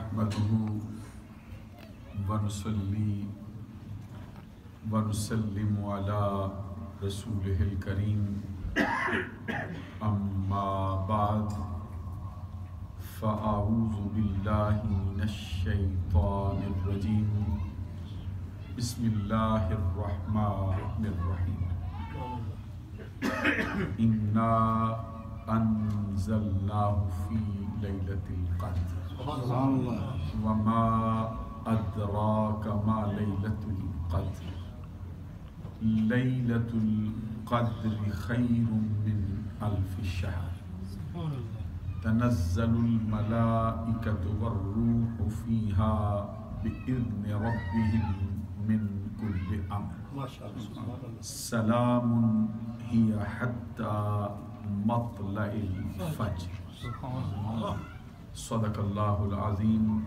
نحمده ونصلي ونسلم على رسوله الكريم أما بعد فأعوذ بالله من الشيطان الرجيم بسم الله الرحمن الرحيم إنا أنزلناه في ليلة القدر وما أدراك ما ليلة القدر. ليلة القدر خير من ألف شهر. تنزل الملائكة والروح فيها بإذن ربهم من كل أمر. سلام هي حتى مطلع الفجر. صدق الله العظيم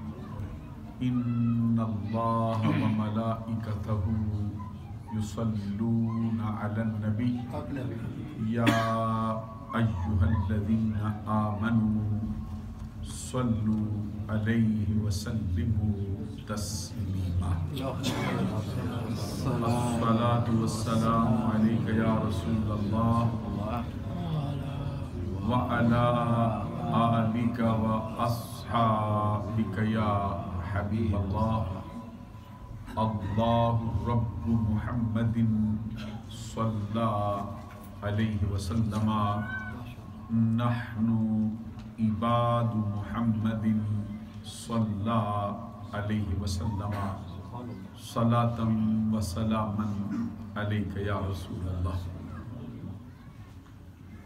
إن الله وملائكته يصلون على النبي يا أيها الذين آمنوا صلوا عليه وسلموا تسليما الصلاة والسلام عليك يا رسول الله وعلى آلك وأصحابك يا حبيب الله الله رب محمد صلى عليه وسلم۔ نحن عباد محمد صلى عليه وسلم۔ صلاة وسلاما عليك يا رسول الله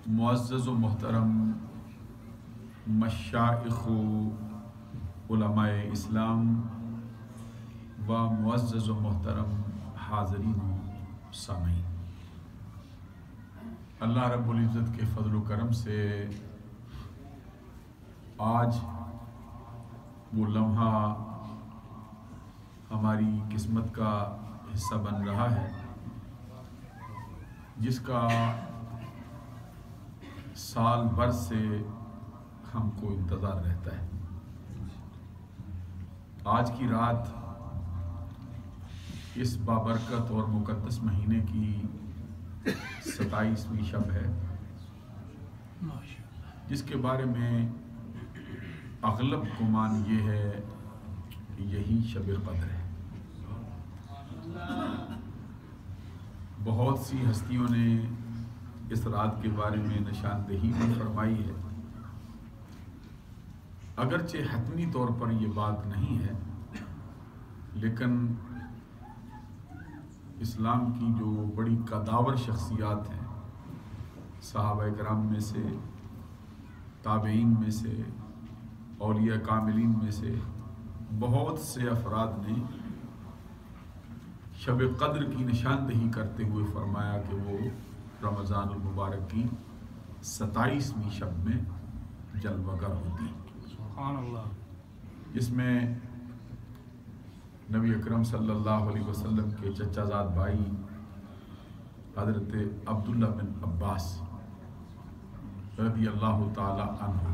معزز و محترم مشائخ علماء اسلام و معزز و محترم حاضرین و سامعین۔ اللہ رب العزت کے فضل و کرم سے آج وہ لمحہ ہماری قسمت کا حصہ بن رہا ہے، جس کا سال بھر سے ہم کو انتظار رہتا ہے۔ آج کی رات اس بابرکت اور مقدس مہینے کی ستائیسویں شب ہے۔ جس کے بارے میں اغلب گمان یہ ہے کہ یہی شب قدر ہے۔ بہت سی ہستیوں نے اس رات کے بارے میں نشاندہی بھی فرمائی ہے۔ اگرچہ حتمی طور پر یہ بات نہیں ہے، لیکن اسلام کی جو بڑی قداور شخصیات ہیں، صحابہ کرام میں سے، تابعین میں سے، اولیاء کاملین میں سے بہت سے افراد نے شب قدر کی نشاندہی کرتے ہوئے فرمایا کہ وہ رمضان المبارک کی ستائیسویں شب میں جلوہ جس میں نبی اکرم صلی اللہ علیہ وسلم کے چچا زاد بھائی حضرت عبداللہ بن عباس رضی اللہ تعالی عنہ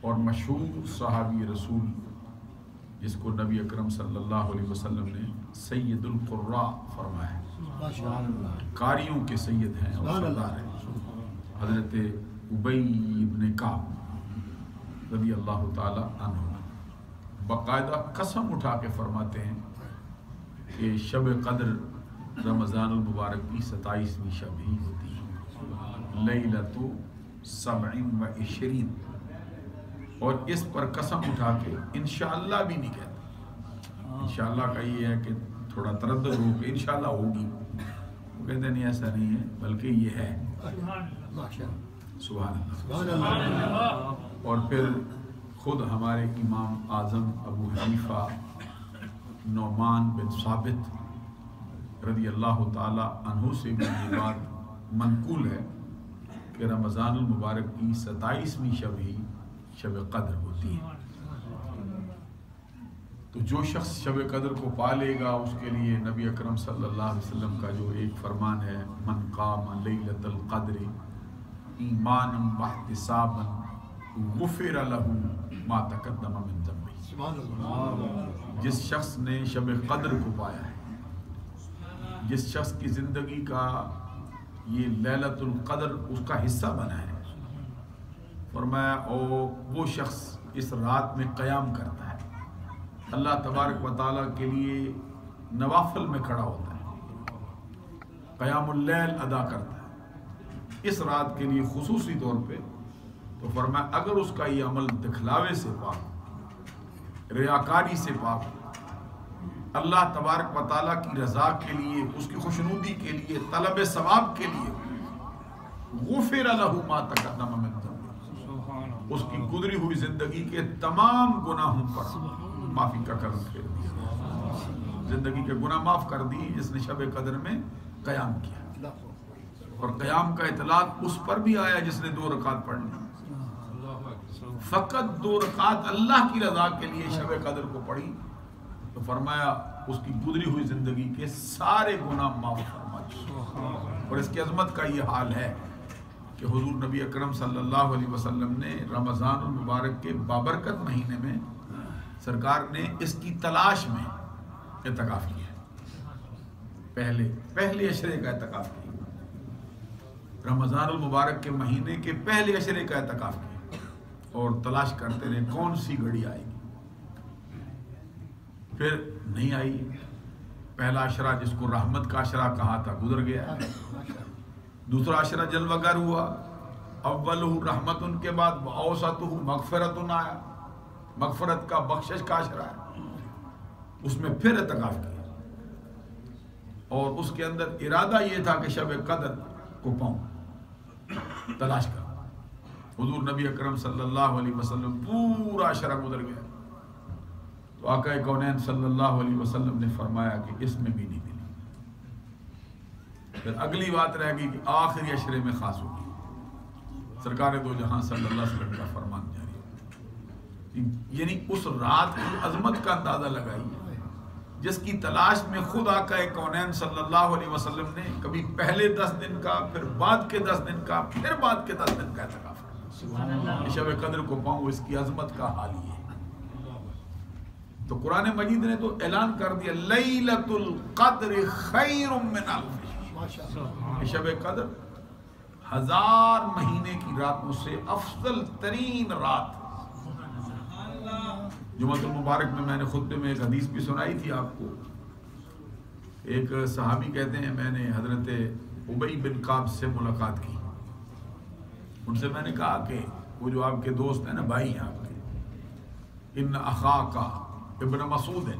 اور مشہور صحابی رسول جس کو نبی اکرم صلی اللہ علیہ وسلم نے سید القراء فرمایا کاریوں کے سید ہیں اور سردار ہیں۔ حضرت ابئی ابن کعب رضی اللہ تعالی عنہ۔ باقاعدہ قسم اٹھا کے فرماتے ہیں کہ شب قدر رمضان المبارک کی ستائیسویں شب ہی ہوتی ہے۔ لیلت سبعین و عشرین۔ اور اس پر قسم اٹھا کے انشاءاللہ بھی نہیں کہتے۔ انشاءاللہ کا یہ ہے کہ تھوڑا تردد ہو کہ انشاءاللہ ہوگی۔ وہ کہتے نہیں ایسا نہیں ہے بلکہ یہ ہے۔ سبحان اللہ۔ اور پھر خود ہمارے امام اعظم ابو حنیفہ نعمان بن ثابت رضی اللہ تعالی عنہ سے بھی یہ بات منقول ہے کہ رمضان المبارک کی ستائیسویں شب ہی شب قدر ہوتی ہے۔ تو جو شخص شب قدر کو پا لے گا، اس کے لیے نبی اکرم صلی اللہ علیہ وسلم کا جو ایک فرمان ہے، من قام لیلت القدر ایمانا واحتسابا غفر له ما تقدم من ذنبه. جس شخص نے شب قدر کو پایا ہے جس شخص کی زندگی کا یہ لیلت القدر اس کا حصہ بنا ہے فرمایا او وہ شخص اس رات میں قیام کرتا ہے۔ اللہ تبارک و تعالیٰ کے لیے نوافل میں کھڑا ہوتا ہے قیام اللیل ادا کرتا ہے۔ اس رات کے لیے خصوصی طور پہ تو فرمایا اگر اس کا یہ عمل دکھلاوے سے پاک ریاکاری سے پاک اللہ تبارک و تعالیٰ کی رضا کے لیے اس کی خوشنودی کے لیے طلب ثواب کے لیے غفر له ما تقدم من ذنبه اس کی گزری ہوئی زندگی کے تمام گناہوں پر معافی کا کرم پھیر دیا۔ زندگی کے گناہ معاف کر دی جس نے شب قدر میں قیام کیا۔ اور قیام کا اطلاق اس پر بھی آیا جس نے دو رکعت پڑھنی۔ فقط دو رکعت اللہ کی رضا کے لیے شب قدر کو پڑھی تو فرمایا اس کی گزری ہوئی زندگی کے سارے گناہ معاف فرما اور اس کی عظمت کا یہ حال ہے کہ حضور نبی اکرم صلی اللہ علیہ وسلم نے رمضان المبارک کے بابرکت مہینے میں سرکار نے اس کی تلاش میں اعتکاف کیا۔ پہلے پہلے اشرے کا اعتکاف کیا۔ رمضان المبارک کے مہینے کے پہلے اشرے کا اعتکاف کیا۔ اور تلاش کرتے رہے کون سی گھڑی آئے گی؟ پھر نہیں آئی۔ پہلا اشرا جس کو رحمت کا اشرا کہا تھا، گزر گیا۔ دوسرا اشرا جلوگر ہوا۔ اول رحمت ان کے بعد اوسط مغفرت آیا۔ مغفرت کا بخشش کا اشرا ہے۔ اس میں پھر اعتکاف کیا۔ اور اس کے اندر ارادہ یہ تھا کہ شب قدر کو پاؤں۔ تلاش کر حضور نبی اکرم صلی اللہ علیہ وسلم پورا اشرا گزر گیا۔ تو آقا کونین صلی اللہ علیہ وسلم نے فرمایا کہ اس میں بھی نہیں ملی۔ پھر اگلی بات رہ گئی کہ آخری اشرے میں خاص ہوگی۔ سرکار دو جہاں صلی اللہ علیہ وسلم کا فرمان جاری یعنی اس رات کی عظمت کا اندازہ لگائی، جس کی تلاش میں خود آقا کونین صلی اللہ علیہ وسلم نے کبھی پہلے دس دن کا، پھر بعد کے دس دن کا، پھر بعد کے دس دن کا اعتکاف۔ شب قدر کو پاؤں اس کی عظمت کا حال یہ تو قرآن مجید نے تو اعلان کر دیا لیلت القدر خیر من الف۔ شب قدر ہزار مہینے کی راتوں سے افضل ترین رات۔ جمعہ المبارک میں میں نے خطبے میں ایک حدیث بھی سنائی تھی آپ کو۔ ایک صحابی کہتے ہیں میں نے حضرت عبی بن قاب سے ملاقات کی۔ ان سے میں نے کہا کہ وہ جو آپ کے دوست ہیں نا بھائی ہیں آپ کے، ان اخا کا ابن مسعود ہے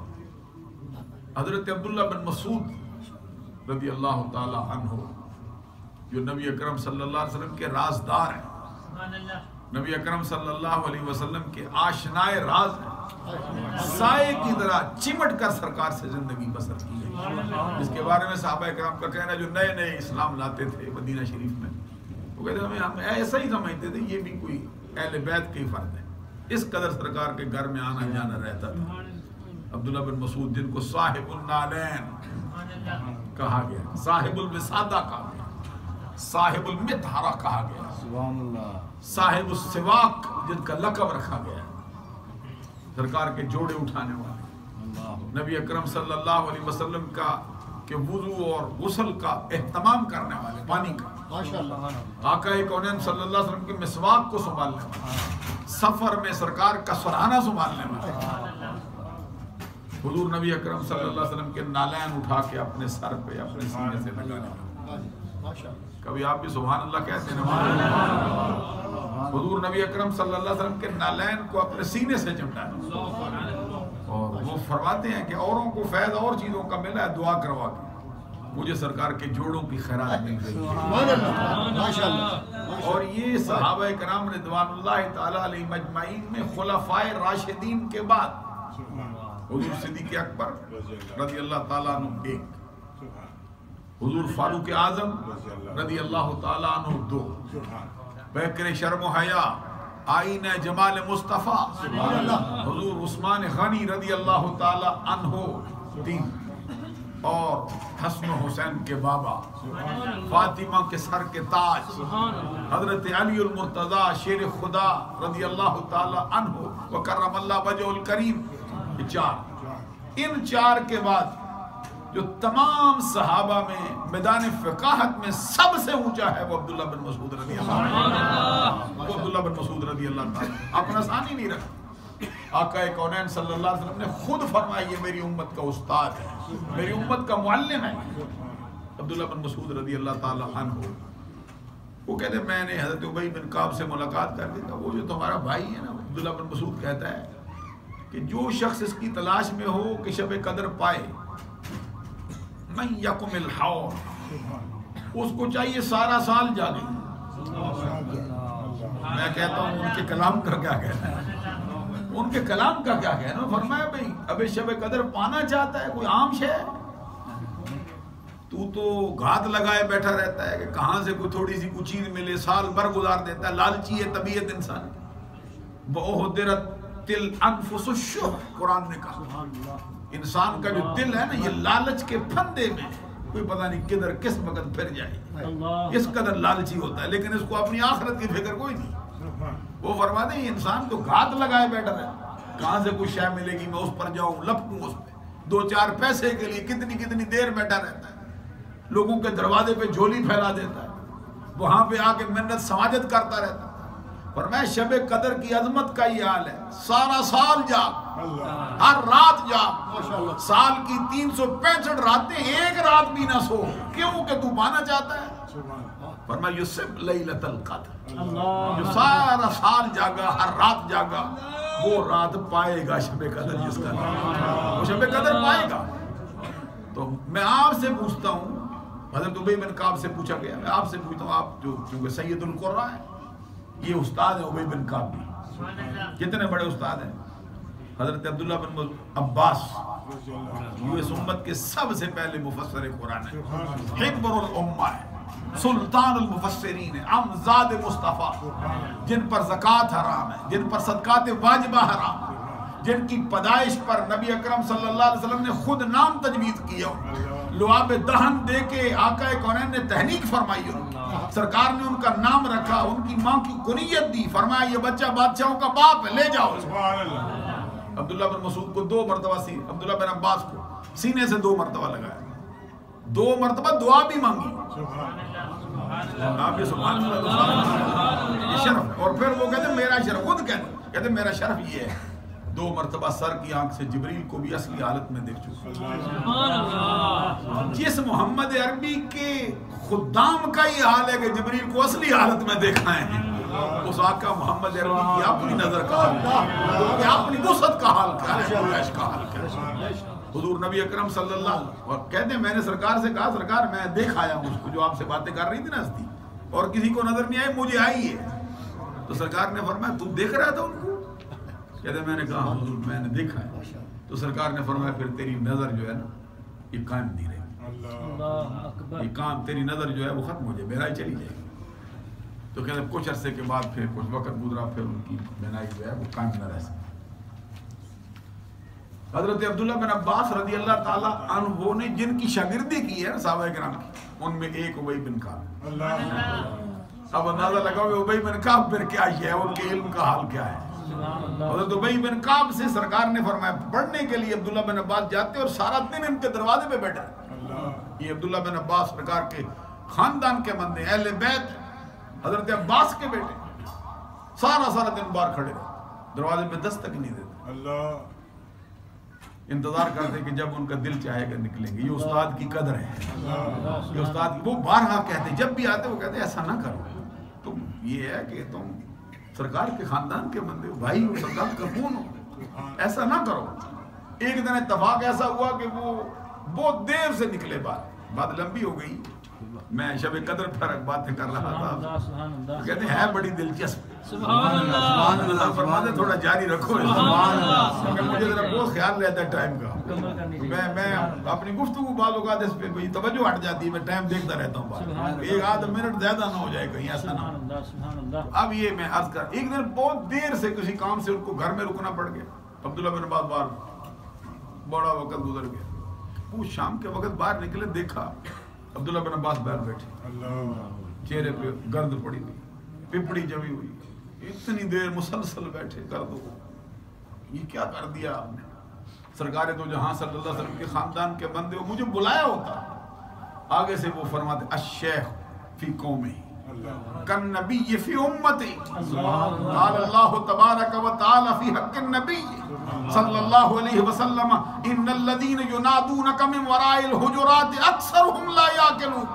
حضرت عبداللہ بن مسعود رضی اللہ تعالی عنہ، جو نبی اکرم صلی اللہ علیہ وسلم کے رازدار ہیں۔ نبی اکرم صلی اللہ علیہ وسلم کے آشنائے راز ہیں۔ سائے کی طرح چمٹ کر سرکار سے زندگی بسر کی ہے۔ جس کے بارے میں صحابہ اکرام کا کہنا جو نئے نئے اسلام لاتے تھے مدینہ شریف میں۔ کہتے ہیں ہم ایسا ہی سمجھتے تھے یہ بھی کوئی اہل بیت کے فرد ہے۔ اس قدر سرکار کے گھر میں آنا جانا رہتا تھا۔ عبداللہ بن مسعود جن کو صاحب النالین کہا گیا صاحب الوسادہ کہا گیا صاحب المتحرہ کہا گیا صاحب السواق جن کا لقب رکھا گیا سرکار کے جوڑے اٹھانے والے۔ نبی اکرم صلی اللہ علیہ وسلم کا کہ وضو اور غسل کا اہتمام کرنے والے پانی کا۔ آقا کونین صلی اللہ علیہ وسلم کے مسواق کو سنبھالنے والے سفر میں سرکار کا سرانہ سنبھالنے والے حضور نبی اکرم صلی اللہ علیہ وسلم کے نالین اٹھا کے اپنے سر پہ اپنے سینے سے لگانے کبھی آپ بھی سبحان اللہ کہتے ہیں حضور نبی اکرم صلی اللہ علیہ وسلم کے نالین کو اپنے سینے سے چمٹانا اور وہ فرماتے ہیں کہ اوروں کو فیض اور چیزوں کا ملا ہے دعا کروا کے۔ مجھے سرکار کے جوڑوں کی خیرات مل گئی اور یہ صحابہ کرام رضوان اللہ تعالی علیہ مجمعین میں خلفائے راشدین کے بعد۔ حضور صدیق اکبر رضی اللہ تعالیٰ عنہ ایک۔ حضور فاروق اعظم رضی اللہ تعالیٰ عنہ دو۔ بکر شرم و حیا آئین جمال مصطفیٰ۔ حضور عثمان غنی رضی اللہ تعالیٰ عنہ تین۔ اور حسن و حسین کے بابا فاطمہ کے سر کے تاج حضرت علی المرتضی شیر خدا رضی اللہ تعالی عنہ وکرم اللہ وجہ الکریم۔ یہ چار۔ ان چار کے بعد جو تمام صحابہ میں میدان فقاہت میں سب سے اونچا ہے وہ عبداللہ بن مسعود رضی اللہ عنہ۔ وہ عبداللہ بن مسعود رضی اللہ تعالی اپنا ثانی نہیں رکھا آقا کونین صلی اللہ علیہ وسلم نے خود فرمایا، یہ میری امت کا استاد ہے، میری امت کا معلم ہے۔ عبداللہ بن مسعود رضی اللہ تعالی عنہ، وہ کہتے، میں نے حضرت عبی بن کعب سے ملاقات کر دی تھا وہ جو تمہارا بھائی ہے نا، عبداللہ بن مسعود کہتا ہے کہ جو شخص اس کی تلاش میں ہو کہ شب قدر پائے، من یکم الحور اس کو چاہیے سارا سال جاگے۔ میں کہتا ہوں، ان کے کلام کا کیا کہنا ہے؟ ان کے کلام کا کیا کہنا فرمایا بھائی ابھی شب قدر پانا چاہتا ہے کوئی عام شے؟ تو تو گھات لگائے بیٹھا رہتا ہے کہ کہاں سے کوئی تھوڑی سی کچھ چیز ملے سال بھر گزار دیتا ہے لالچی ہے طبیعت انسان بہدرت تل انفس الشح قرآن نے کہا۔ انسان کا جو دل ہے نا یہ لالچ کے پھندے میں کوئی پتہ نہیں کدھر کس وقت پھر جائے۔ اس قدر لالچی ہوتا ہے لیکن اس کو اپنی آخرت کی فکر کوئی نہیں۔ وہ فرما دیں یہ انسان تو گھات لگائے بیٹھا رہے کہاں سے کوئی شے ملے گی؟ میں اس پر جاؤں لپکوں اس پہ۔ دو چار پیسے کے لیے کتنی کتنی دیر بیٹھا رہتا ہے۔ لوگوں کے دروازے پہ جھولی پھیلا دیتا ہے۔ وہاں پہ آ کے منت سماجت کرتا رہتا ہے۔ فرمایا شب قدر کی عظمت کا یہ حال ہے۔ سارا سال جاگ۔ ہر رات جاگ۔ سال کی تین سو پینسٹھ راتیں ایک رات بھی نہ سو۔ کیوں کہ تو پانا چاہتا ہے؟ فرمایا یوسف لیلت القدر۔ جو سارا سال جاگا ہر رات جاگا وہ رات پائے گا شب قدر جس کا وہ شب قدر پائے گا۔ تو میں آپ سے پوچھتا ہوں حضرت عبی بن کعب سے پوچھا گیا۔ میں آپ سے پوچھتا ہوں آپ جو چونکہ سید القرہ ہے یہ استاد ہے عبی بن کعب بھی۔ کتنے بڑے استاد ہیں؟ حضرت عبداللہ بن عباس۔ یہ اس امت کے سب سے پہلے مفسر قرآن ہے حکبر الامہ ہے سلطان المفسرین ہے امزاد مصطفیٰ، جن پر زکوٰۃ حرام ہے، جن پر صدقات واجبہ حرام ہے، جن کی پیدائش پر نبی اکرم صلی اللہ علیہ وسلم نے خود نام تجوید کیا ہو۔ لعاب دہن دے کے آقا کونین نے تحریک فرمائی ان سرکار نے ان کا نام رکھا، ان کی ماں کی کنیت دی۔ فرمایا، یہ بچہ بادشاہوں کا باپ ہے، لے جاؤ۔ عبداللہ بن مسعود کو دو مرتبہ سی، عبداللہ بن عباس کو سینے سے دو مرتبہ لگایا۔ دو مرتبہ دعا بھی مانگی۔ آپ یہ سبحان اللہ یہ شرف۔ اور پھر وہ کہتے میرا شرف خود کہتے کہتے میرا شرف یہ ہے۔ دو مرتبہ سر کی آنکھ سے جبریل کو بھی اصلی حالت میں دیکھ چکا۔ جس محمد عربی کے خدام کا یہ حال ہے کہ جبریل کو اصلی حالت میں دیکھا ہے۔ اس آقا محمد عربی کی اپنی نظر کا حال کیا اپنی وسط کا حال کیا ہے کا حال کیا حضور نبی اکرم صلی اللہ علیہ وسلم۔ اور کہتے ہیں میں نے سرکار سے کہا سرکار میں دیکھ آیا ہوں اس کو جو آپ سے باتیں کر رہی تھی نا ہستی اور کسی کو نظر نہیں آئی مجھے آئی ہے۔ تو سرکار نے فرمایا تو دیکھ رہا تھا ان کو؟ کہتے میں نے کہا حضور میں نے دیکھا ہے۔ تو سرکار نے فرمایا پھر تیری نظر جو ہے نا یہ قائم نہیں رہے یہ کام تیری نظر جو ہے وہ ختم ہو جائے بہرائی چلی جائے۔ تو کہتے کچھ عرصے کے بعد پھر کچھ وقت گزرا پھر ان کی بہنائی جو ہے وہ قائم نہ رہ سکتی حضرت عبداللہ بن عباس رضی اللہ تعالیٰ عنہ نے جن کی شاگردی کی ہے صحابہ کرام کی ان میں ایک عبی بن کعب۔ اب اندازہ لگاؤ کہ عبی بن کعب پھر کیا ہے ان کے علم کا حال کیا ہے۔ حضرت عبی بن کعب سے سرکار نے فرمایا پڑھنے کے لیے عبداللہ بن عباس جاتے اور سارا دن ان کے دروازے پہ بیٹھا۔ یہ عبداللہ بن عباس سرکار کے خاندان کے بندے اہل بیت حضرت عباس کے بیٹے۔ سارا سارا دن باہر کھڑے دروازے پہ دستک نہیں دیتے۔ اللہ۔ انتظار کرتے کہ جب ان کا دل چاہے گا نکلیں گے۔ یہ استاد کی قدر ہے۔ یہ استاد وہ بارہا کہتے جب بھی آتے وہ کہتے ایسا نہ کرو۔ تم یہ ہے کہ تم سرکار کے خاندان کے بندے ہو بھائی ہو سرکار کا خون ہو۔ ایسا نہ کرو۔ ایک دن اتفاق ایسا ہوا کہ وہ بہت دیر سے نکلے بات بات لمبی ہو گئی۔ میں شب قدر فرق باتیں کر رہا تھا۔ کہتے ہیں بڑی دلچسپ۔ سبحان اللہ۔ فرماتے تھوڑا جاری رکھو۔ مجھے ذرا بہت خیال رہتا ہے ٹائم کا۔ میں میں اپنی گفتگو بعض اوقات اس پہ توجہ ہٹ جاتی ہے میں ٹائم دیکھتا رہتا ہوں ایک آدھ منٹ زیادہ نہ ہو جائے کہیں ایسا نہ اب یہ میں عرض کر ایک دن بہت دیر سے کسی کام سے ان کو گھر میں رکنا پڑ گیا۔ عبداللہ بن عباس بار بڑا وقت گزر گیا۔ وہ شام کے وقت باہر نکلے دیکھا۔ عبداللہ بن عباس باہر بیٹھے۔ چہرے پہ گرد پڑی ہوئی پپڑی جمی ہوئی۔ اتنی دیر مسلسل بیٹھے گرد ہو یہ کیا کر دیا آپ نے؟ سرکار تو جہاں صلی اللہ علیہ وسلم کے خاندان کے بندے ہو مجھے بلایا ہوتا۔ آگے سے وہ فرماتے الشیخ فی قومی کن نبی فی امتی قال اللہ تبارک و تعالی فی حق النبی صلی اللہ علیہ وسلم ان الذین ینادونک من وراء الحجرات اکثرهم لا یاکلون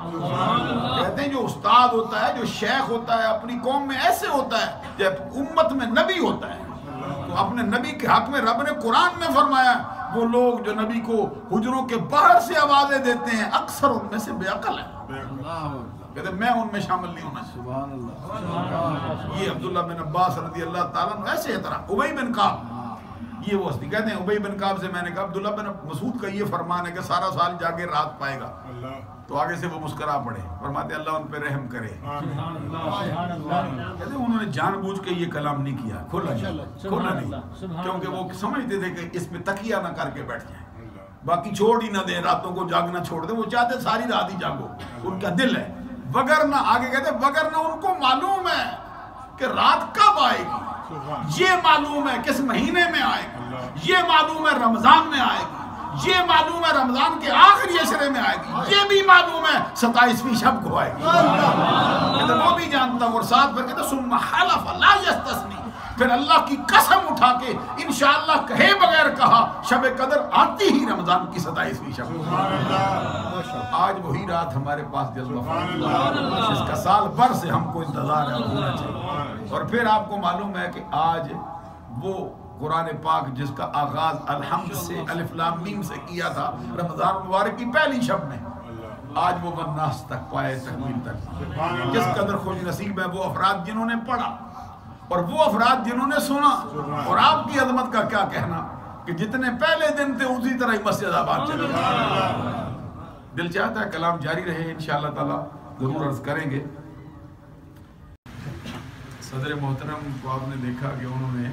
کہتے ہیں جو استاد ہوتا ہے جو شیخ ہوتا ہے اپنی قوم میں ایسے ہوتا ہے جب امت میں نبی ہوتا ہے تو اپنے نبی کے حق میں رب نے قرآن میں فرمایا ہے وہ لوگ جو نبی کو حجروں کے باہر سے آوازیں دیتے ہیں اکثر ان میں سے بے عقل ہے کہتے ہیں میں ان میں شامل نہیں ہونا چاہیے یہ عبداللہ بن عباس رضی اللہ تعالیٰ ایسے طرح۔ عبی بن کعب۔ یہ وہ ہستی کہتے ہیں عبی بن کعب سے میں نے کہا عبداللہ بن مسعود کا یہ فرمان ہے کہ سارا سال جاگے رات پائے گا۔ تو آگے سے وہ مسکرا پڑے فرماتے اللہ ان پہ رحم کرے۔ کہتے ہیں انہوں نے جان بوجھ کے یہ کلام نہیں کیا کھولا نہیں کھولا نہیں۔ کیونکہ وہ سمجھتے تھے کہ اس میں تکیہ نہ کر کے بیٹھ جائیں۔ باقی چھوڑ ہی نہ دیں راتوں کو جاگنا چھوڑ دیں وہ چاہتے ساری رات ہی جاگو۔ ان کا دل ہے۔ وگرنہ آگے کہتے وگرنہ ان کو معلوم ہے کہ رات کب آئے گی۔ یہ معلوم ہے کس مہینے میں آئے گی۔ یہ معلوم ہے رمضان میں آئے گی۔ یہ معلوم ہے رمضان کے آخری اشرے میں آئے گی۔ یہ بھی معلوم ہے، ستائیسویں شب کو آئے گی۔ کہتے وہ بھی جانتا ہوں اور ساتھ پھر کہتے سم حلف لا یستثنی. پھر اللہ کی قسم اٹھا کے انشاءاللہ کہے بغیر کہا، شب قدر آتی ہی رمضان کی ستائیسویں شب۔ آج وہی رات ہمارے پاس جذبہ اس کا سال بھر سے ہم کو انتظار ہے ہونا چاہیے۔ اور پھر آپ کو معلوم ہے کہ آج وہ قرآن پاک جس کا آغاز الحمد سے الف لام میم سے کیا تھا، رمضان مبارک کی پہلی شب میں۔ آج وہ بناس تک پائے تکمیل تک۔ جس قدر خوش نصیب ہے وہ افراد جنہوں نے پڑھا اور وہ افراد جنہوں نے سنا۔ اور آپ کی عظمت کا کیا کہنا کہ جتنے پہلے دن تھے، اسی طرح ہی مسجد آباد چلے۔ دل چاہتا ہے کلام جاری رہے، انشاءاللہ تعالی ضرور عرض کریں گے۔ صدر محترم کو آپ نے دیکھا کہ انہوں نے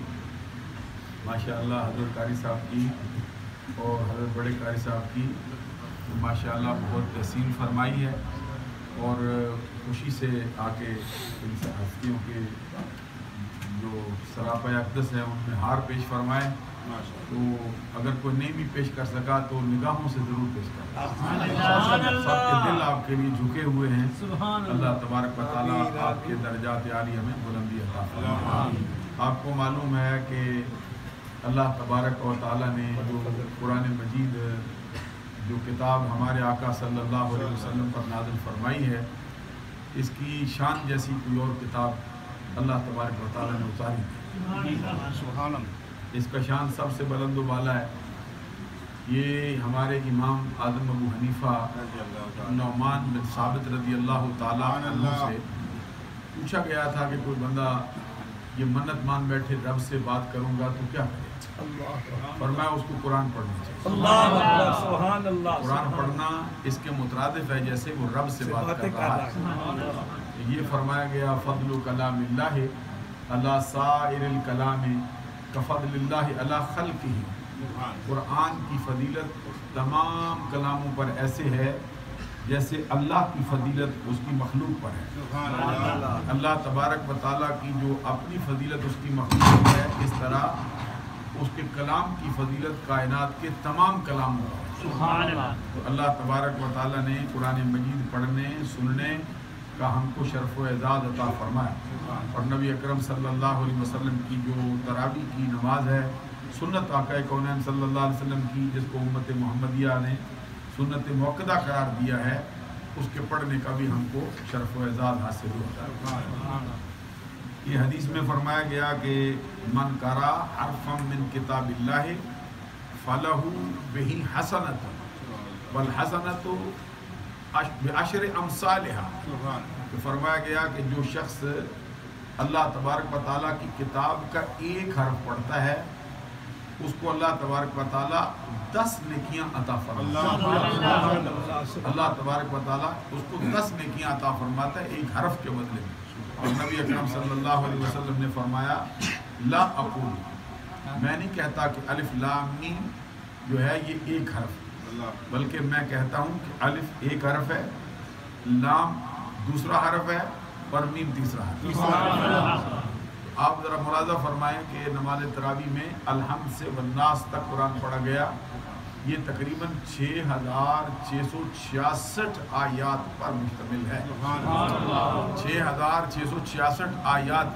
ماشاءاللہ حضرت قاری صاحب کی اور حضرت بڑے قاری صاحب کی ماشاءاللہ بہت تحسین فرمائی ہے اور خوشی سے آ کے ان ہستیوں کے جو سراپا اقدس ہے ان میں ہار پیش فرمائے تو اگر کوئی نہیں بھی پیش کر سکا تو نگاہوں سے ضرور پیش کر۔ سب کے دل آپ کے لیے جھکے ہوئے ہیں۔ اللہ۔ تبارک و تعالیٰ آپ کے درجات عالی ہمیں بلندی عطا فرمائے۔ آپ کو معلوم ہے کہ اللہ تبارک و تعالیٰ نے جو قرآن مجید جو کتاب ہمارے آقا صلی اللہ علیہ وسلم پر نازل فرمائی ہے اس کی شان جیسی کوئی اور کتاب اللہ تبارک و تعالیٰ نے اتاری اس کا شان سب سے بلند و بالا ہے۔ یہ ہمارے امام آدم ابو حنیفہ نعمان بن ثابت رضی اللہ تعالیٰ عنہ سے پوچھا گیا تھا کہ کوئی بندہ یہ منت مان بیٹھے رب سے بات کروں گا تو کیا کرے؟ فرمایا اس کو قرآن پڑھنا چاہیے۔ قرآن پڑھنا اس کے مترادف ہے جیسے وہ رب سے بات کر رہا ہے۔ یہ فرمایا گیا فضل کلام اللہ اللہ سائر الکلام کفضل اللہ اللہ خلق ہی قرآن کی فضیلت تمام کلاموں پر ایسے ہے جیسے اللہ کی فضیلت اس کی مخلوق پر ہے۔ اللہ۔ تبارک و تعالیٰ کی جو اپنی فضیلت اس کی مخلوق ہے اس طرح اس کے کلام کی فضیلت کائنات کے تمام کلاموں پر تو اللہ تبارک و تعالیٰ نے قرآن مجید پڑھنے سننے کا ہم کو شرف و اعزاز عطا فرمایا۔ اور نبی اکرم صلی اللہ علیہ وسلم کی جو تراوی کی نماز ہے سنت آقا کونین صلی اللہ علیہ وسلم کی جس کو امت محمدیہ نے سنت موقع قرار دیا ہے اس کے پڑھنے کا بھی ہم کو شرف و اعزاز حاصل ہوتا ہے یہ حدیث میں فرمایا گیا کہ من کرا حرفم من کتاب اللہ فلہ بہی حسنت والحسنت عشر امثالہا۔ تو فرمایا گیا کہ جو شخص اللہ تبارک و تعالیٰ کی کتاب کا ایک حرف پڑھتا ہے اس کو اللہ تبارک و تعالیٰ دس نیکیاں عطا فرماتا ہے۔ اللہ تبارک و تعالیٰ اس کو دس نیکیاں عطا فرماتا ہے ایک حرف کے بدلے میں۔ اور نبی اکرم صلی اللہ علیہ وسلم نے فرمایا، لا اقول۔ میں نہیں کہتا کہ الف لام میم جو ہے یہ ایک حرف۔ بلکہ میں کہتا ہوں کہ الف ایک حرف ہے، لام دوسرا حرف ہے، اور میم تیسرا حرف آپ ذرا ملازہ فرمائیں کہ نماز تراوی میں الحمد سے والناس تک قرآن پڑھا گیا۔ یہ تقریباً چھ ہزار چھ سو چھیاسٹھ آیات پر مشتمل ہے۔ چھ ہزار چھ سو چھیاسٹھ آیات۔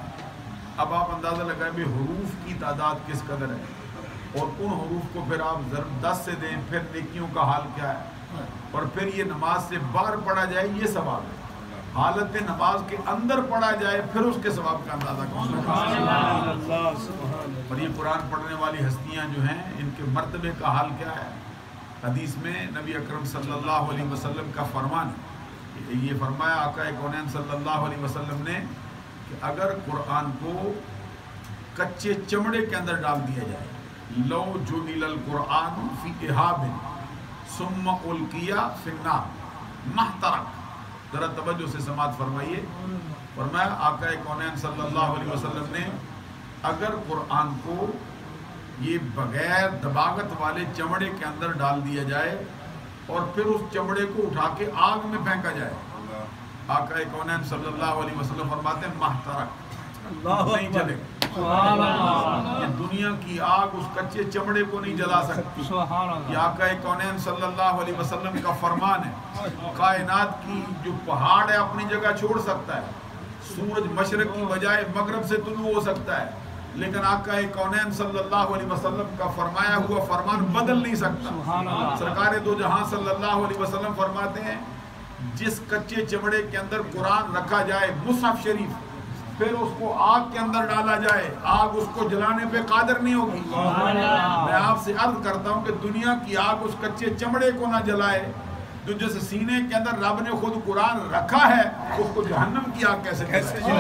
اب آپ اندازہ لگائیں بھی حروف کی تعداد کس قدر ہے؟ اور ان حروف کو پھر آپ ضرب دس سے دیں، پھر نیکیوں کا حال کیا ہے؟ اور پھر یہ نماز سے باہر پڑھا جائے، یہ سوال ہے۔ حالت نماز کے اندر پڑھا جائے پھر اس کے ثواب کا اندازہ کون اور یہ قرآن پڑھنے والی ہستیاں جو ہیں ان کے مرتبے کا حال کیا ہے؟ حدیث میں نبی اکرم صلی اللہ علیہ وسلم کا فرمان یہ فرمایا آقا کونین صلی اللہ علیہ وسلم نے کہ اگر قرآن کو کچے چمڑے کے اندر ڈال دیا جائے لو جو القرآن فی احاب ثم القیا فی النار محترک ذرا توجہ سے سماعت فرمائیے۔ فرمایا آقا کونین صلی اللہ علیہ وسلم نے اگر قرآن کو یہ بغیر دباغت والے چمڑے کے اندر ڈال دیا جائے اور پھر اس چمڑے کو اٹھا کے آگ میں پھینکا جائے۔ آقا کونین صلی اللہ علیہ وسلم فرماتے ہیں محترک نہیں چلے۔ دنیا کی آگ اس کچے چمڑے کو نہیں جلا سکتی۔ یہ آقا کونین صلی اللہ علیہ وسلم کا فرمان ہے کائنات کی جو پہاڑ ہے اپنی جگہ چھوڑ سکتا ہے۔ سورج مشرق کی بجائے مغرب سے طلوع ہو سکتا ہے۔ لیکن آقا کونین صلی اللہ علیہ وسلم کا فرمایا ہوا فرمان بدل نہیں سکتا۔ سرکار دو جہاں صلی اللہ علیہ وسلم فرماتے ہیں جس کچے چمڑے کے اندر قرآن رکھا جائے مصحف شریف پھر اس کو آگ کے اندر ڈالا جائے۔ آگ اس کو جلانے پہ قادر نہیں ہوگی۔ میں آپ سے عرض کرتا ہوں کہ دنیا کی آگ اس کچے چمڑے کو نہ جلائے جو جس سینے کے اندر رب نے خود قرآن رکھا ہے اس کو جہنم کی آگ کیسے کیسے اور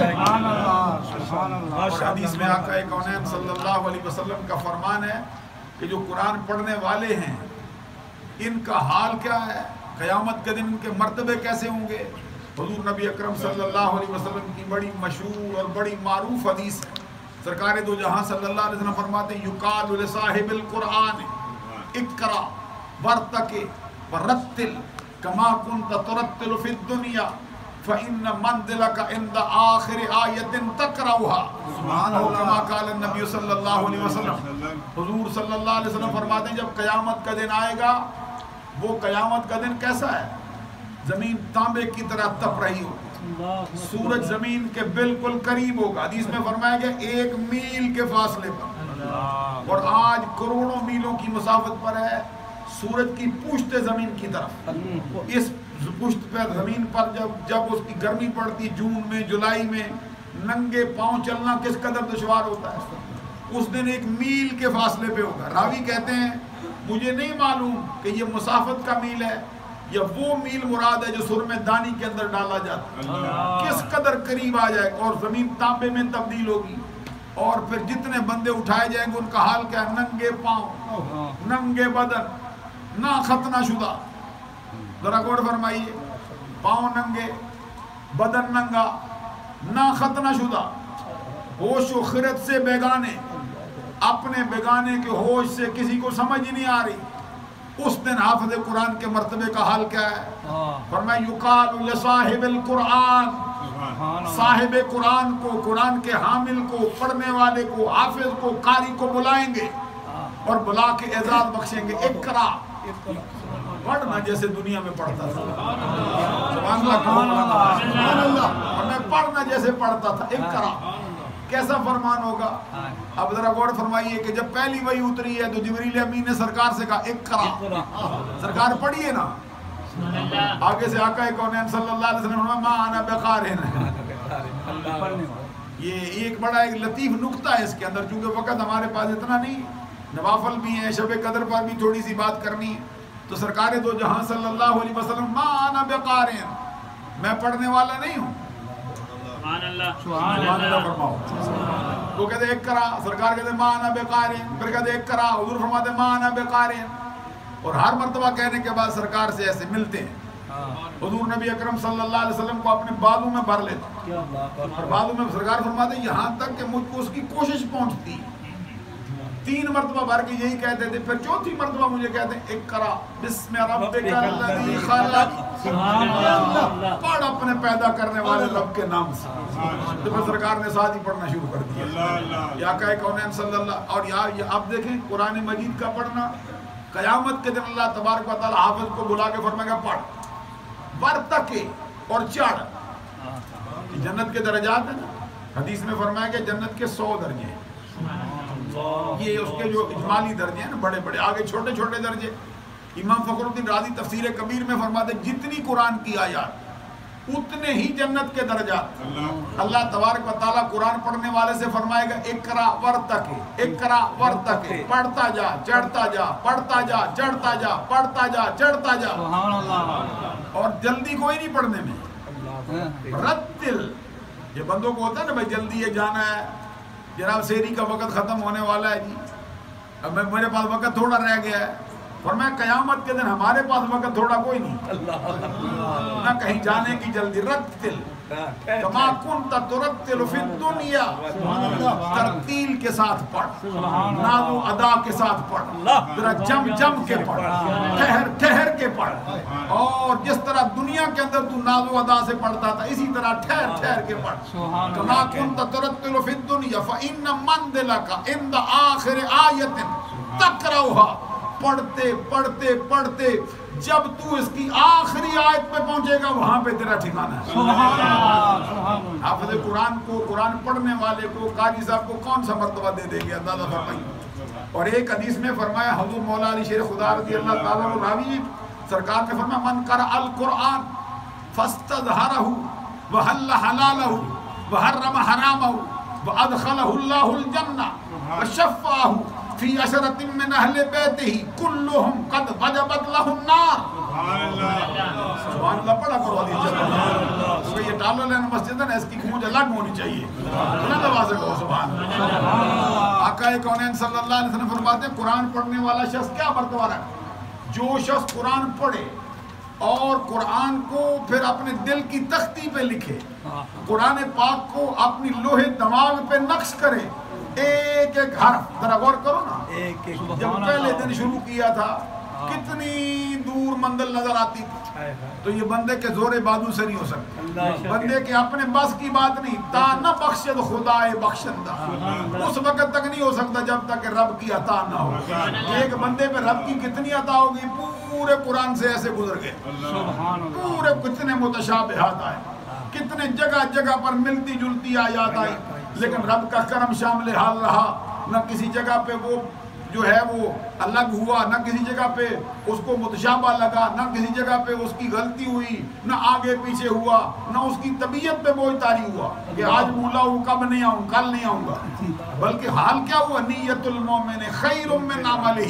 حدیث میں آقا کونین صلی اللہ علیہ وسلم کا فرمان ہے کہ جو قرآن پڑھنے والے ہیں ان کا حال کیا ہے؟ قیامت کے دن ان کے مرتبے کیسے ہوں گے؟ حضور نبی اکرم صلی اللہ علیہ وسلم کی بڑی مشہور اور بڑی معروف حدیث ہے۔ سرکار دو جہاں صلی اللہ علیہ وسلم فرماتے ہیں یقال لصاحب القرآن اکرا ورتک ورتل کما کنت ترتل فی الدنیا فإن مندلک عند آخر آیت تقرأها۔ سبحان اللہ کما قال النبی صلی اللہ علیہ وسلم۔ حضور صلی اللہ علیہ وسلم فرماتے ہیں جب قیامت کا دن آئے گا وہ قیامت کا دن کیسا ہے؟ زمین تانبے کی طرح تپ رہی ہوگی۔ سورج زمین کے بالکل قریب ہوگا۔ حدیث میں فرمایا گیا ایک میل کے فاصلے پر۔ اور آج کروڑوں میلوں کی مسافت پر ہے سورج کی پوشت زمین کی طرف۔ اس پشت پر زمین پر جب جب اس کی گرمی پڑتی جون میں جولائی میں ننگے پاؤں چلنا کس قدر دشوار ہوتا ہے؟ اس دن ایک میل کے فاصلے پہ ہوگا۔ راوی کہتے ہیں مجھے نہیں معلوم کہ یہ مسافت کا میل ہے۔ یا وہ میل مراد ہے جو سر میں دانی کے اندر ڈالا جاتا ہے۔ کس قدر قریب آ جائے اور زمین تانبے میں تبدیل ہوگی۔ اور پھر جتنے بندے اٹھائے جائیں گے ان کا حال کیا ہے؟ ننگے پاؤں۔ ننگے بدن۔ نہ ختنہ شدہ۔ ذرا غور فرمائیے۔ پاؤں ننگے بدن ننگا نہ ختنہ شدہ۔ ہوش و خرد سے بیگانے۔ اپنے بیگانے کے ہوش سے کسی کو سمجھ ہی نہیں آ رہی۔ اس دن حافظ قرآن کے مرتبے کا حال کیا ہے؟ فرمائے یقال لصاحب القرآن۔ صاحب قرآن کو قرآن کے حامل کو پڑھنے والے کو حافظ کو قاری کو بلائیں گے۔ اور بلا کے اعزاز بخشیں گے۔ اقرا پڑھنا جیسے دنیا میں پڑھتا تھا۔ سبحان اللہ۔ پڑھنا جیسے پڑھتا تھا۔ اقرا کیسا فرمان ہوگا؟ اب ذرا غور فرمائیے کہ جب پہلی وہی اتری ہے تو جبریل امین نے سرکار سے کہا اقرا سرکار پڑھیے نا۔ آگے سے آقا کونین صلی اللہ علیہ وسلم ما انا بقارن یہ ایک بڑا ایک لطیف نقطہ ہے اس کے اندر چونکہ وقت ہمارے پاس اتنا نہیں۔ نوافل بھی ہیں شب قدر پر بھی تھوڑی سی بات کرنی۔ ہے تو سرکار دو جہاں صلی اللہ علیہ وسلم ما انا بقارن میں پڑھنے والا نہیں ہوں۔ سبحان اللہ. فرماؤ تو کہتے ایک کرا سرکار کہتے ماں انا بقارن پھر کہتے ایک کرا حضور فرماتے ماں انا بقارن اور ہر مرتبہ کہنے کے بعد سرکار سے ایسے ملتے ہیں۔ حضور نبی اکرم صلی اللہ علیہ وسلم کو اپنے بالوں میں بھر لیتے اور بالوں میں سرکار فرماتے یہاں تک کہ مجھ کو اس کی کوشش پہنچتی۔ تین مرتبہ بھر کے یہی کہتے تھے پھر چوتھی مرتبہ مجھے کہتے ہیں ایک کرا بسم ربک الذی خلق۔ پڑھ اپنے پیدا کرنے والے رب کے نام سے۔ تو پھر سرکار نے ساتھ ہی پڑھنا شروع کر دیا۔ یا کہ کونین صلی اللہ اور یار یہ اب دیکھیں قرآن مجید کا پڑھنا۔ قیامت کے دن اللہ تبارک و تعالی حافظ کو بلا کے فرمائے گا پڑھ۔ برتکے اور چڑھ جنت کے درجات ہیں نا۔ حدیث میں فرمایا کہ جنت کے سو درجے ہیں۔ یہ اس کے جو اجمالی درجے ہیں نا بڑے بڑے آگے چھوٹے چھوٹے درجے۔ امام فخر الدین راضی تفسیر کبیر میں فرماتے ہیں جتنی قرآن کی آیات اتنے ہی جنت کے درجات۔ اللہ تبارک و تعالیٰ قرآن پڑھنے والے سے فرمائے گا اکرا ورتکے اکرا ورتکے پڑھتا جا چڑھتا جا پڑھتا جا چڑھتا جا پڑھتا جا چڑھتا جا۔ اور جلدی کوئی نہیں پڑھنے میں۔ رتل یہ بندوں کو ہوتا ہے نا بھائی جلدی یہ جانا ہے۔ جناب سیری کا وقت ختم ہونے والا ہے جی۔ اب میں میرے پاس وقت تھوڑا رہ گیا ہے۔ فرمایا قیامت کے دن ہمارے پاس وقت تھوڑا کوئی نہیں۔ نہ کہیں جانے کی جلدی رتل۔ کما کنت ترتل فی الدنیا۔ ترتیل کے ساتھ پڑھ۔ ناز و ادا کے ساتھ پڑھ۔ ذرا جم جم کے پڑھ۔ ٹھہر ٹھہر کے پڑھ۔ اور جس طرح دنیا کے اندر تو ناز و ادا سے پڑھتا تھا اسی طرح ٹھہر ٹھہر کے پڑھ۔ کما کنت ترتل فی الدنیا فإن منزلک عند آخر آیت تقرأها پڑھتے پڑھتے پڑھتے جب تو اس کی آخری آیت پہ پہنچے گا وہاں پہ تیرا ٹھکانہ ہے۔ حافظ قرآن کو قرآن پڑھنے والے کو قاری صاحب کو کون سا مرتبہ دے دے گے اندازہ فرمائیے۔ اور ایک حدیث میں فرمایا حضور مولا علی شیر خدا رضی اللہ تعالیٰ راوی سرکار نے فرمایا من کر القرآن فاستظہرہ وحل حلالہ وحرم حرامہ وادخلہ اللہ الجنہ وشفاہ فی عشرت من اہل بیتہ کلہم قد وجبت لہ النار سبحان اللہ. پڑھا کرو حدیث جب تو یہ ٹالو لین مسجد ہے اس کی کھونج الگ ہونی چاہیے. نہ دبا سکو سبحان اللہ. آقا کونین صلی اللہ علیہ وسلم فرماتے ہیں قرآن پڑھنے والا شخص کیا مرتبہ رکھ جو شخص قرآن پڑھے اور قرآن کو پھر اپنے دل کی تختی پہ لکھے قرآن پاک کو اپنی لوہے دماغ پہ نقش کرے ایک ایک حرف ذرا غور کرو نا۔ جب پہلے دن شروع کیا تھا کتنی دور منزل نظر آتی تھی۔ تو یہ بندے کے زور بادو سے نہیں ہو سکتا بندے کے اپنے بس کی بات نہیں تا نہ بخشد خدا بخشندہ۔ اس وقت تک نہیں ہو سکتا جب تک کہ رب کی عطا نہ ہو۔ ایک بندے پہ رب کی کتنی عطا ہوگی پورے قرآن سے ایسے گزر گئے۔ پورے کتنے متشابہات آئے۔ کتنے جگہ جگہ پر ملتی جلتی آیات آئی۔ لیکن رب کا کرم شامل حال رہا، نہ کسی جگہ پہ وہ جو ہے وہ الگ ہوا، نہ کسی جگہ پہ اس کو متشابہ لگا، نہ کسی جگہ پہ اس کی غلطی ہوئی، نہ آگے پیچھے ہوا، نہ اس کی طبیعت پہ کوئی تاری ہوا کہ آج بولا ہوں، کب نہیں آؤں، کل نہیں آؤں گا۔ بلکہ حال کیا ہوا؟ نیت المومن خیر من عملہ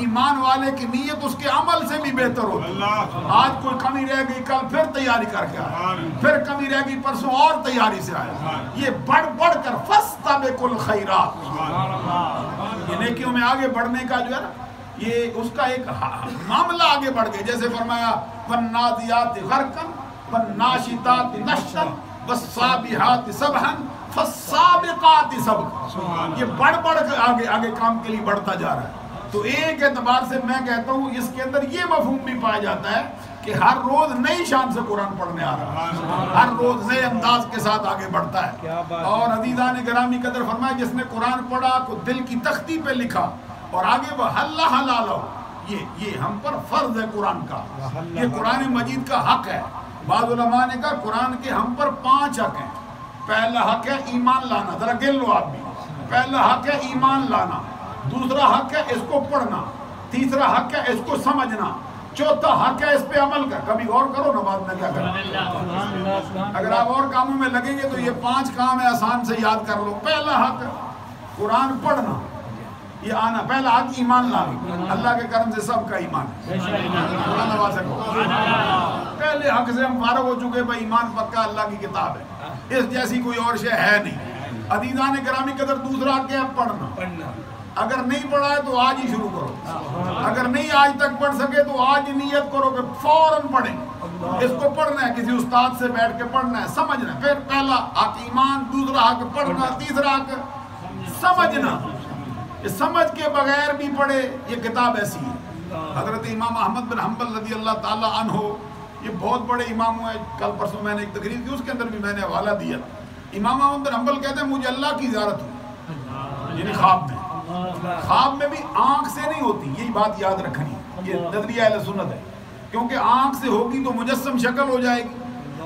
ایمان والے کی نیت اس کے عمل سے بھی بہتر ہوتی آج کوئی کمی رہ گئی کل پھر تیاری کر کے آئے پھر کمی رہ گئی پرسوں اور تیاری سے آئے یہ بڑھ بڑھ کر فَاسْتَبِقُ الْخَيْرَاتِ یہ نیکیوں میں آگے بڑھنے کا جو ہے نا یہ اس کا ایک معاملہ آگے بڑھ گئے جیسے فرمایا وَالنَّادِيَاتِ غَرْقًا وَالنَّاشِتَاتِ نَشْتًا وَالصَّابِحَاتِ سَبْحًا فَالصَّابِقَاتِ سَبْقًا۔ یہ بڑھ بڑھ کر آگے آگے کام کے لیے بڑھتا جا رہا ہے۔ تو ایک اعتبار سے میں کہتا ہوں اس کے اندر یہ مفہوم بھی پایا جاتا ہے کہ ہر روز نئی شان سے قرآن پڑھنے آ رہا ہے۔ ہر روز نئے انداز کے ساتھ آگے بڑھتا ہے۔ اور عزیزان گرامی قدر فرمایا جس نے قرآن پڑھا کو دل کی تختی پہ لکھا اور آگے وہ حلہ حلالہ یہ یہ ہم پر فرض ہے قرآن کا۔ یہ قرآن مجید کا حق ہے۔ بعض علماء نے کہا قرآن کے ہم پر پانچ حق ہیں۔ پہلا حق ہے ایمان لانا ذرا گر لو آپ بھی۔ پہلا حق ہے ایمان لانا۔ دوسرا حق ہے اس کو پڑھنا، تیسرا حق ہے اس کو سمجھنا، چوتھا حق ہے اس پہ عمل کر، کبھی غور کرو نا بعد میں کیا کرنا اگر آپ اور کاموں میں لگیں گے تو یہ پانچ کام ہے آسان سے یاد کر لو۔ پہلا حق، قرآن پڑھنا۔ یہ آنا، پہلا حق، ایمان لانا۔ اللہ کے کرم سے سب کا ایمان ہے۔ پہلے حق سے ہم فارغ ہو چکے بھائی، ایمان پکا، اللہ کی کتاب ہے۔ اس جیسی کوئی اور شے ہے نہیں۔ عدیدان گرامی قدر، دوسرا حق ہے پڑھنا۔ اگر نہیں پڑھا ہے تو آج ہی شروع کرو۔ اگر نہیں آج تک پڑھ سکے تو آج نیت کرو کہ فوراً پڑھیں۔ اس کو پڑھنا ہے کسی استاد سے بیٹھ کے پڑھنا ہے سمجھنا۔ ہے پھر پہلا حق ایمان دوسرا حق پڑھنا تیسرا حق۔ سمجھنا۔ کہ سمجھ کے بغیر بھی پڑھے یہ کتاب ایسی ہے۔ حضرت امام احمد بن حنبل رضی اللہ تعالیٰ عنہ یہ بہت بڑے امام ہوئے۔ کل پرسوں میں نے ایک تقریر کی اس کے اندر بھی میں نے حوالہ دیا۔ امام احمد بن حنبل کہتے ہیں مجھے اللہ کی زیارت ہوئی۔ یعنی خواب خواب میں بھی آنکھ سے نہیں ہوتی یہی بات یاد رکھنی یہ نظریہ اہل سنت ہے۔ کیونکہ آنکھ سے ہوگی تو مجسم شکل ہو جائے گی۔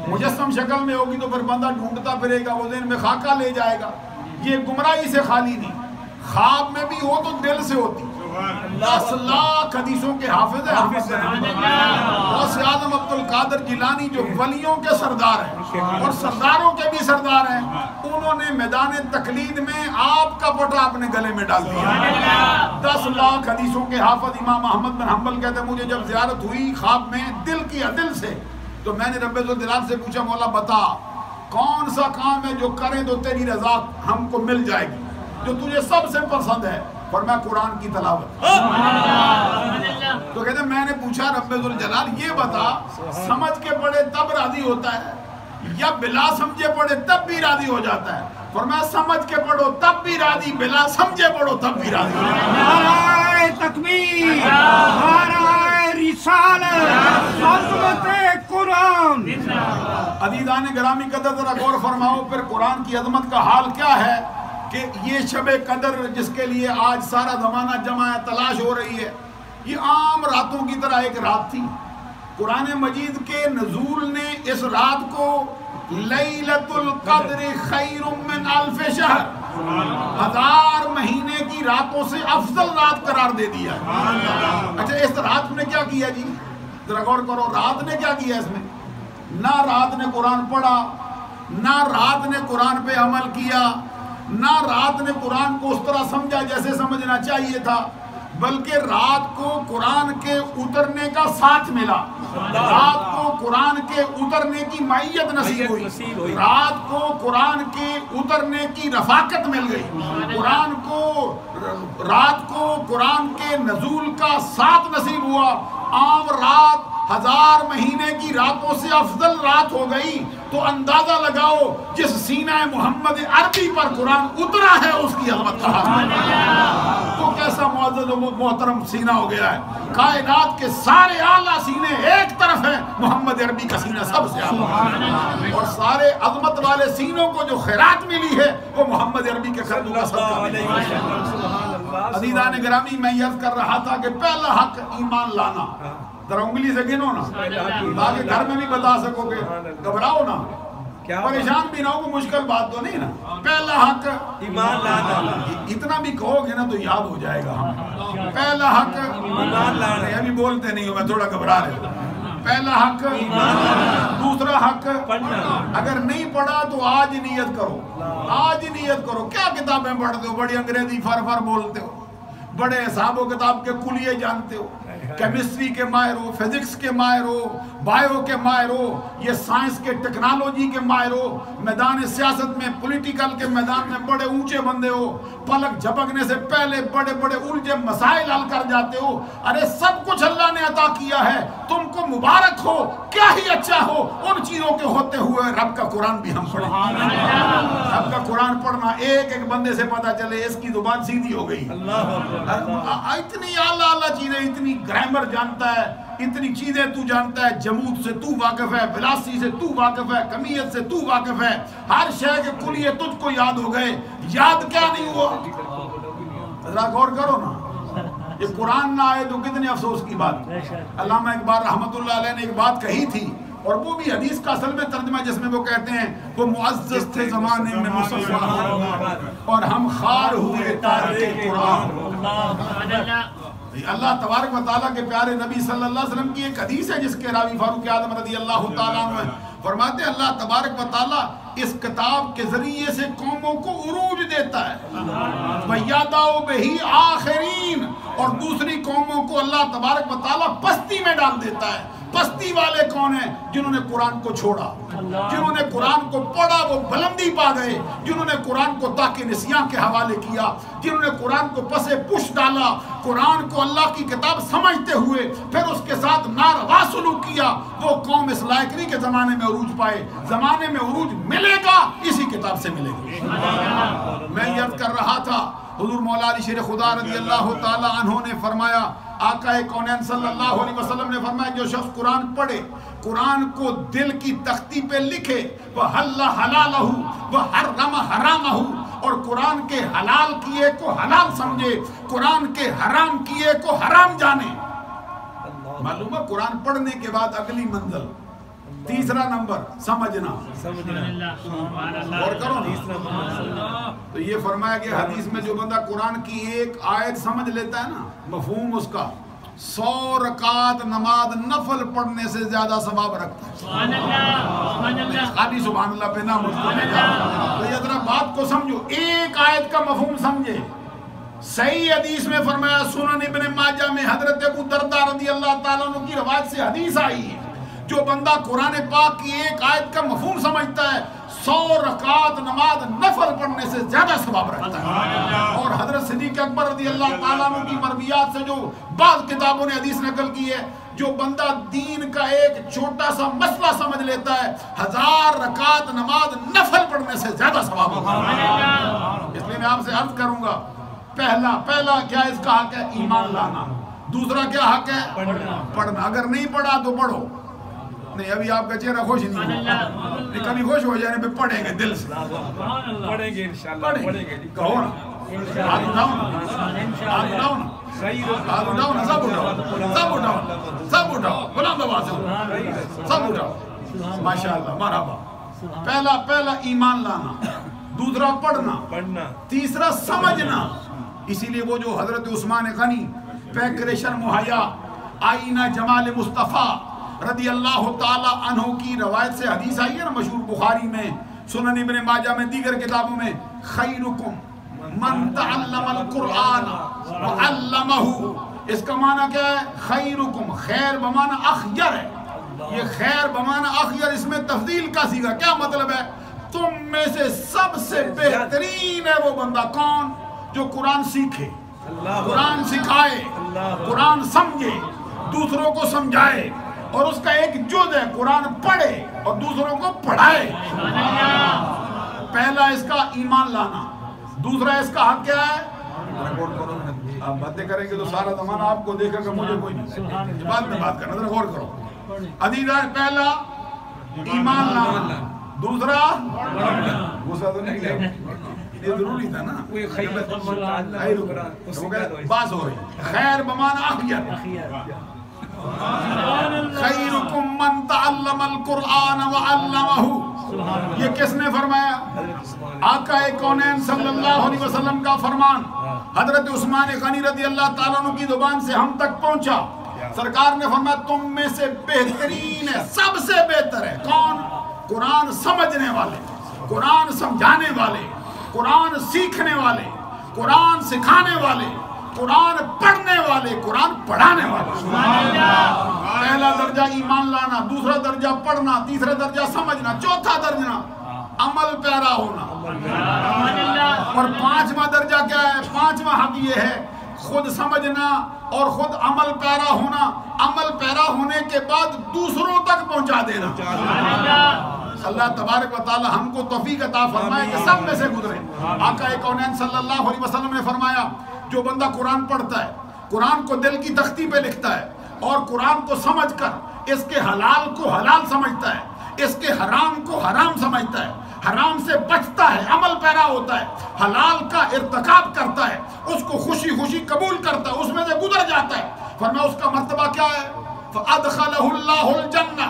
مجسم شکل میں ہوگی تو پھر بندہ ڈھونڈتا پھرے گا وہ ذہن میں خاکہ لے جائے گا۔ یہ گمراہی سے خالی نہیں۔ خواب میں بھی ہو تو دل سے ہوتی۔ دس لاکھ حدیثوں کے حافظ ہیں غوث جی۔ اعظم عبد القادر جیلانی جو ولیوں کے سردار ہیں اور سرداروں کے بھی سردار ہیں، انہوں نے میدان تقلید میں آپ کا پٹا اپنے گلے میں ڈال دیا۔ دس لاکھ حدیثوں کے حافظ امام احمد بن حنبل کہتے ہیں، مجھے جب زیارت ہوئی خواب میں دل کیا دل سے، تو میں نے رب الدلال سے پوچھا، مولا بتا، کون سا کام ہے جو کریں تو تیری رضا ہم کو مل جائے گی، جو تجھے سب سے پسند ہے؟ فرمایا قرآن کی تلاوت تو کہتے ہیں میں نے پوچھا رب الجلال یہ بتا سمجھ کے پڑھے تب راضی ہوتا ہے یا بلا سمجھے پڑھے تب بھی راضی ہو جاتا ہے؟ فرمایا سمجھ کے پڑھو تب بھی راضی بلا سمجھے پڑھو تب بھی راضی ہو جاتا ہے۔ تکبیر نعرہ رسالت عظمت قرآن۔ عزیزان گرامی قدر ذرا غور فرماؤ پھر قرآن کی عظمت کا حال کیا ہے؟ کہ یہ شب قدر جس کے لیے آج سارا زمانہ جمع ہے، تلاش ہو رہی ہے۔ یہ عام راتوں کی طرح ایک رات تھی۔ قرآن مجید کے نزول نے اس رات کو لیلت القدر خیر من الف شہر، ہزار مہینے کی راتوں سے افضل رات قرار دے دیا ہے۔ اچھا اس رات نے کیا کیا جی؟ ذرا غور کرو، رات نے کیا کیا اس میں؟ نہ رات نے قرآن پڑھا، نہ رات نے قرآن پہ عمل کیا۔ نہ رات نے قرآن کو اس طرح سمجھا جیسے سمجھنا چاہیے تھا بلکہ رات کو قرآن کے اترنے کا ساتھ ملا۔ رات کو قرآن کے اترنے کی معیت نصیب ہوئی۔ رات کو قرآن کے اترنے کی رفاقت مل گئی۔ قرآن کو رات کو قرآن کے نزول کا ساتھ نصیب ہوا۔ عام رات ہزار مہینے کی راتوں سے افضل رات ہو گئی تو اندازہ لگاؤ جس سینہ محمد عربی پر قرآن اترا ہے اس کی عظمت کہا تو کیسا معزز و محترم سینہ ہو گیا ہے؟ کائنات کے سارے اعلیٰ سینے ایک طرف ہیں محمد عربی کا سینہ سب سے اعلیٰ۔ اور سارے عظمت والے سینوں کو جو خیرات ملی ہے وہ محمد عربی کے خردوں کا صدقہ عزیزان گرامی میں یاد کر رہا تھا کہ پہلا حق ایمان لانا۔ ذرا انگلی سے گنو نا۔ تاکہ گھر میں بھی بتا سکو گے گھبراؤ نا۔ پریشان بھی نہ ہو مشکل بات تو نہیں نا۔ پہلا حق ایمان لانا۔ اتنا بھی کہو گے نا تو یاد ہو جائے گا پہلا حق ایمان لانا۔ ابھی بولتے نہیں ہو میں تھوڑا گھبرا رہے پہلا حق دوسرا حق اگر نہیں پڑھا تو آج نیت کرو۔ آج نیت کرو۔ کیا کتابیں پڑھتے ہو؟ بڑی انگریزی فر فر بولتے ہو۔ بڑے حساب و کتاب کے کلیے جانتے ہو۔ کیمسٹری کے ماہر ہو فزکس کے ماہر ہو بائیو کے ماہر ہو یہ سائنس کے ٹیکنالوجی کے ماہر ہو میدان سیاست میں پولیٹیکل کے میدان میں بڑے اونچے بندے ہو پلک جھپکنے سے پہلے بڑے بڑے الجھے مسائل حل کر جاتے ہو۔ ارے سب کچھ اللہ نے عطا کیا ہے۔ تم کو مبارک ہو کیا ہی اچھا ہو۔ ان چیزوں کے ہوتے ہوئے رب کا قرآن بھی ہم پڑھیں۔ رب کا قرآن پڑھنا ایک ایک بندے سے پتا چلے اس کی زبان سیدھی ہو گئی۔ اتنی اعلیٰ اعلیٰ چیزیں اتنی گرامر جانتا ہے۔ اتنی چیزیں تو جانتا ہے جمود سے تو واقف ہے بلاسی سے تو واقف ہے کمیت سے تو واقف ہے۔ ہر شے کے کلیے تجھ کو یاد ہو گئے۔ یاد کیا نہیں ہوا؟ ذرا غور کرو نا۔ یہ قرآن نہ آئے تو کتنے افسوس کی بات۔ علامہ اقبال رحمت اللہ علیہ نے ایک بات کہی تھی اور وہ بھی حدیث کا اصل میں ترجمہ جس میں وہ کہتے ہیں وہ معزز تھے زمانے میں مصفہ اور ہم خار ہوئے تارک قرآن۔ اللہ تبارک و تعالیٰ کے پیارے نبی صلی اللہ علیہ وسلم کی ایک حدیث ہے جس کے راوی فاروق اعظم رضی اللہ تعالیٰ عنہ فرماتے ہیں اللہ تبارک و تعالیٰ اس کتاب کے ذریعے سے قوموں کو عروج دیتا ہے۔ وَيَدَعُ بِهِ آخرین۔ اور دوسری قوموں کو اللہ تبارک و تعالیٰ پستی میں ڈال دیتا ہے۔ پستی والے کون ہیں جنہوں نے قرآن کو چھوڑا؟ جنہوں نے قرآن کو پڑھا وہ بلندی پا گئے۔ جنہوں نے قرآن کو تاکہ نسیاں کے حوالے کیا۔ جنہوں نے قرآن کو پسے پش ڈالا۔ قرآن کو اللہ کی کتاب سمجھتے ہوئے پھر اس کے ساتھ ناروا سلوک کیا۔ وہ قوم اس لائق نہیں کے زمانے میں عروج پائے۔ زمانے میں عروج ملے گا اسی کتاب سے ملے گا۔ میں یاد کر رہا تھا حضور مولا علی شیر خدا رضی اللہ تعالی عنہ نے فرمایا آقا کونین صلی اللہ علیہ وسلم نے فرمایا جو شخص قرآن پڑھے، قرآن کو دل کی تختی پہ لکھے، وہ حلہ حلالہ وہ حرم حرامہ اور قرآن کے حلال کیے کو حلال سمجھے، قرآن کے حرام کیے کو حرام جانے۔ معلوم ہے قرآن پڑھنے کے بعد اگلی منزل۔ تیسرا نمبر سمجھنا اور کرو نا۔ تو یہ فرمایا کہ حدیث میں جو بندہ قرآن کی ایک آیت سمجھ لیتا ہے نا مفہوم اس کا سو رکعت نماز نفل پڑھنے سے زیادہ ثواب رکھتا ہے۔ خالی سبحان اللہ پہ نہ تو یہ ذرا بات کو سمجھو ایک آیت کا مفہوم سمجھے۔ صحیح حدیث میں فرمایا سنن ابن ماجہ میں حضرت ابو دردہ رضی اللہ تعالیٰ عنہ کی روایت سے حدیث آئی ہے۔ جو بندہ قرآن پاک کی ایک آیت کا مفہوم سمجھتا ہے سو رکعت نماز نفل پڑھنے سے زیادہ ثواب رکھتا ہے۔ اور حضرت صدیق اکبر رضی اللہ تعالیٰ عنہ کی مرویات سے جو بعض کتابوں نے حدیث نقل کی ہے جو بندہ دین کا ایک چھوٹا سا مسئلہ سمجھ لیتا ہے ہزار رکعت نماز نفل پڑھنے سے زیادہ ثواب ہوگا اس لیے میں آپ سے عرض کروں گا پہلا پہلا کیا اس کا حق ہے؟ ایمان لانا۔ دوسرا کیا حق ہے؟ پڑھنا۔ اگر نہیں پڑھا تو پڑھو۔ نہیں ابھی آپ کا چہرہ خوش نہیں ہوا۔ کبھی خوش ہو جانے پہ پڑھیں گے دل سے۔ پڑھیں گے انشاءاللہ پڑھیں گے۔ گے۔ کہو نا۔ ہاتھ اٹھاؤ نا۔ ہاتھ اٹھاؤ نا۔ ہاتھ اٹھاؤ نا سب اٹھاؤ۔ سب اٹھاؤ۔ سب اٹھاؤ۔ بلند آواز سے۔ سب اٹھاؤ۔ ماشاءاللہ مرحبا۔ پہلا پہلا ایمان لانا۔ دوسرا پڑھنا۔ پڑھنا۔ تیسرا سمجھنا۔ اسی لیے وہ جو حضرت عثمان غنی پیکریشن مہیا آئینہ جمال مصطفیٰ رضی اللہ تعالی عنہ کی روایت سے حدیث آئی ہے نا مشہور بخاری میں سنن ابن ماجہ میں دیگر کتابوں میں خیرکم من تعلم القرآن وعلمہ اس کا معنی کیا ہے؟ خیرکم خیر بمعنی اخیر ہے۔ یہ خیر بمعنی اخیر اس میں تفضیل کا سیگا۔ کیا مطلب ہے؟ تم میں سے سب سے بہترین ہے وہ بندہ کون؟ جو قرآن سیکھے قرآن سکھائے قرآن سمجھے دوسروں کو سمجھائے۔ اور اس کا ایک جد ہے قرآن پڑھے اور دوسروں کو پڑھائے۔ پہلا اس کا ایمان لانا دوسرا اس کا حق کیا ہے؟ آپ باتیں کریں گے تو سارا زمانہ آپ کو دیکھے گا مجھے کوئی نہیں بعد میں بات کرنا ذرا غور کرو۔ عدیدہ پہلا ایمان لانا دوسرا غصہ تو نہیں لیا۔ یہ ضروری تھا نا۔ خیر ہو رہی بمانا اخیر خیرکم من تعلم القرآن وعلمہ یہ کس نے فرمایا؟ آقا کونین صلی اللہ علیہ وسلم کا فرمان۔ حضرت عثمان غنی رضی اللہ تعالیٰ عنہ کی زبان سے ہم تک پہنچا۔ سرکار نے فرمایا، تم میں سے بہترین ہے، سب سے بہتر ہے۔ کون؟ قرآن سمجھنے والے، قرآن سمجھانے والے، قرآن سیکھنے والے، قرآن سکھانے والے۔ قرآن پڑھنے والے قرآن پڑھانے والے پہلا درجہ ایمان لانا دوسرا درجہ پڑھنا تیسرا درجہ سمجھنا چوتھا درجہ عمل پیارا ہونا۔ اور پانچواں درجہ کیا ہے؟ پانچواں حق یہ ہے خود سمجھنا اور خود عمل پیرا ہونا۔ عمل پیرا ہونے کے بعد دوسروں تک پہنچا دینا۔ اللہ تبارک و تعالی ہم کو توفیق عطا فرمائے کہ سب میں سے گزرے۔ آقا کونین صلی اللہ علیہ وسلم نے فرمایا جو بندہ قرآن پڑھتا ہے قرآن کو دل کی تختی پہ لکھتا ہے اور قرآن کو سمجھ کر اس کے حلال کو حلال سمجھتا ہے اس کے حرام کو حرام سمجھتا ہے حرام سے بچتا ہے عمل پیرا ہوتا ہے حلال کا ارتکاب کرتا ہے اس کو خوشی خوشی قبول کرتا ہے اس میں سے گزر جاتا ہے۔ فرما اس کا مرتبہ کیا ہے؟ فَأَدْخَلَهُ اللَّهُ الْجَنَّةِ۔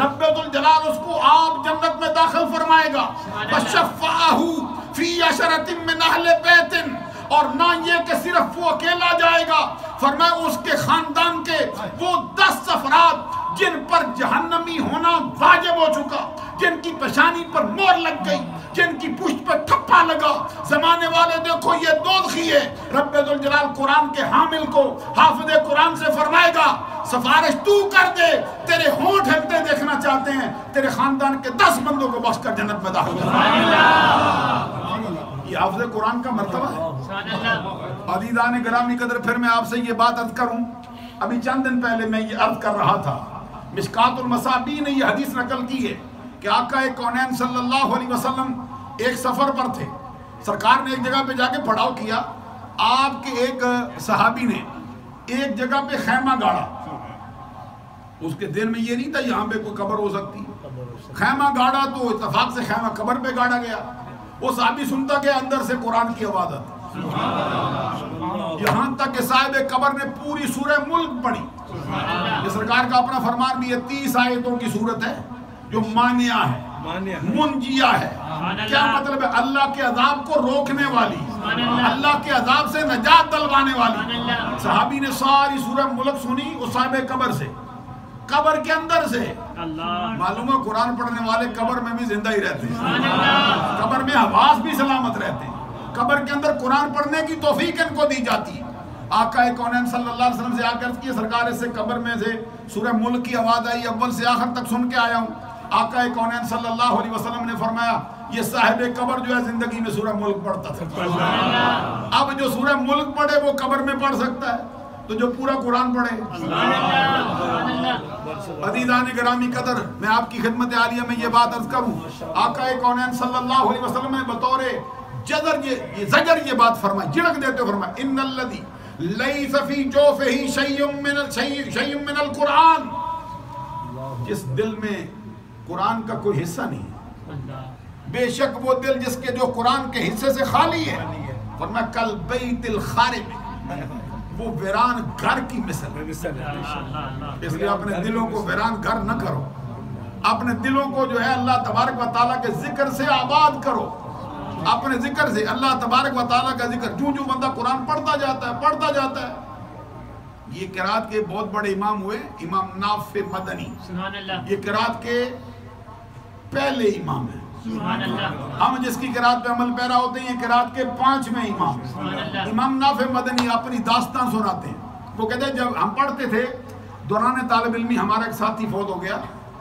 رب الجلال اس کو آپ جنت میں داخل فرمائے گا۔ فَشَفَّعَهُ فِي عَشَرَةٍ مِّنْ أَهْلِ بَيْتٍ۔ اور نہ یہ کہ صرف وہ اکیلا جائے گا۔ فرمایا اس کے خاندان کے وہ دس افراد جن پر جہنمی ہونا واجب ہو چکا، جن کی پشانی پر مور لگ گئی، جن کی پشت پر ٹھپا لگا۔ زمانے والے دیکھو، یہ دوزخی ہے۔ رب الجلال قرآن کے حامل کو حافظ قرآن سے فرمائے گا، سفارش تو کر دے، تیرے ہونٹ ہلتے دیکھنا چاہتے ہیں، تیرے خاندان کے دس بندوں کو بخش کر جنت میں داخل یہ حافظ قرآن کا مرتبہ ہے۔ عزیزان گرامی قدر پھر میں آپ سے یہ بات عرض کروں۔ ابھی چند دن پہلے میں یہ عرض کر رہا تھا مشکات المصابی نے یہ حدیث نقل کی ہے کہ آقا کونین صلی اللہ علیہ وسلم ایک سفر پر تھے۔ سرکار نے ایک جگہ پہ جا کے پڑاؤ کیا۔ آپ کے ایک صحابی نے ایک جگہ پہ خیمہ گاڑا۔ اس کے دل میں یہ نہیں تھا یہاں پہ کوئی قبر ہو سکتی۔ خیمہ گاڑا تو اتفاق سے خیمہ قبر پہ گاڑا گیا۔ وہ صحابی سنتا گیا اندر سے قرآن کی آواز آتی یہاں تک کہ صاحب قبر نے پوری سورہ ملک پڑھی۔ یہ سرکار کا اپنا فرمان بھی ہے تیس آیتوں کی صورت ہے جو مانیہ ہے۔ منجیہ ہے۔ کیا مطلب ہے؟ اللہ کے عذاب کو روکنے والی اللہ کے عذاب سے نجات دلوانے والی۔ صحابی نے ساری سورہ ملک سنی اس صاحب قبر سے۔ قبر کے اندر سے۔ معلوم ہے قرآن پڑھنے والے قبر میں بھی زندہ ہی رہتے ہیں۔ قبر میں حواس بھی سلامت رہتے ہیں۔ قبر کے اندر قرآن پڑھنے کی توفیق ان کو دی جاتی ہے۔ آقا کونین صلی اللہ علیہ وسلم سے آ کر کی سرکار اس سے قبر میں سے سورہ ملک کی آواز آئی اول سے آخر تک سن کے آیا ہوں۔ آقا کونین صلی اللہ علیہ وسلم نے فرمایا یہ صاحب قبر جو ہے زندگی میں سورہ ملک پڑھتا تھا۔ اب جو سورہ ملک پڑھے وہ قبر میں پڑھ سکتا ہے۔ تو جو پورا قرآن پڑھے عزیزان گرامی قدر، میں آپ کی خدمت عالیہ میں یہ بات عرض کروں۔ آقا کونین صلی اللہ علیہ وسلم نے بطور جزر یہ زجر یہ بات فرمائی جڑک دیتے فرمائی، ان الذی لیس فی جوفہ شیء من شیء من القرآن. جس دل میں قرآن کا کوئی حصہ نہیں، بے شک وہ دل جس کے جو قرآن کے حصے سے خالی ہے۔ فرمایا، کل بیت الخارب. وہ ویران گھر کی مثل ہے۔ اس لیے اپنے دلوں کو ویران گھر نہ کرو۔ اپنے دلوں کو جو ہے اللہ تبارک و تعالیٰ کے ذکر سے آباد کرو۔ اپنے ذکر سے اللہ تبارک و تعالیٰ کا ذکر جو جو بندہ قرآن پڑھتا جاتا ہے پڑھتا جاتا ہے۔ یہ قرآن کے بہت بڑے امام ہوئے امام نافع مدنی۔ یہ قرآن کے پہلے امام ہیں۔ ہم جس کی قرآن پہ عمل پیرا ہوتے ہیں قرآن کے پانچ میں امام۔ امام نافع مدنی اپنی داستان سناتے ہیں۔ وہ کہتے ہیں جب ہم پڑھتے تھے دوران طالب علمی ہمارا ایک ساتھی فوت ہو گیا۔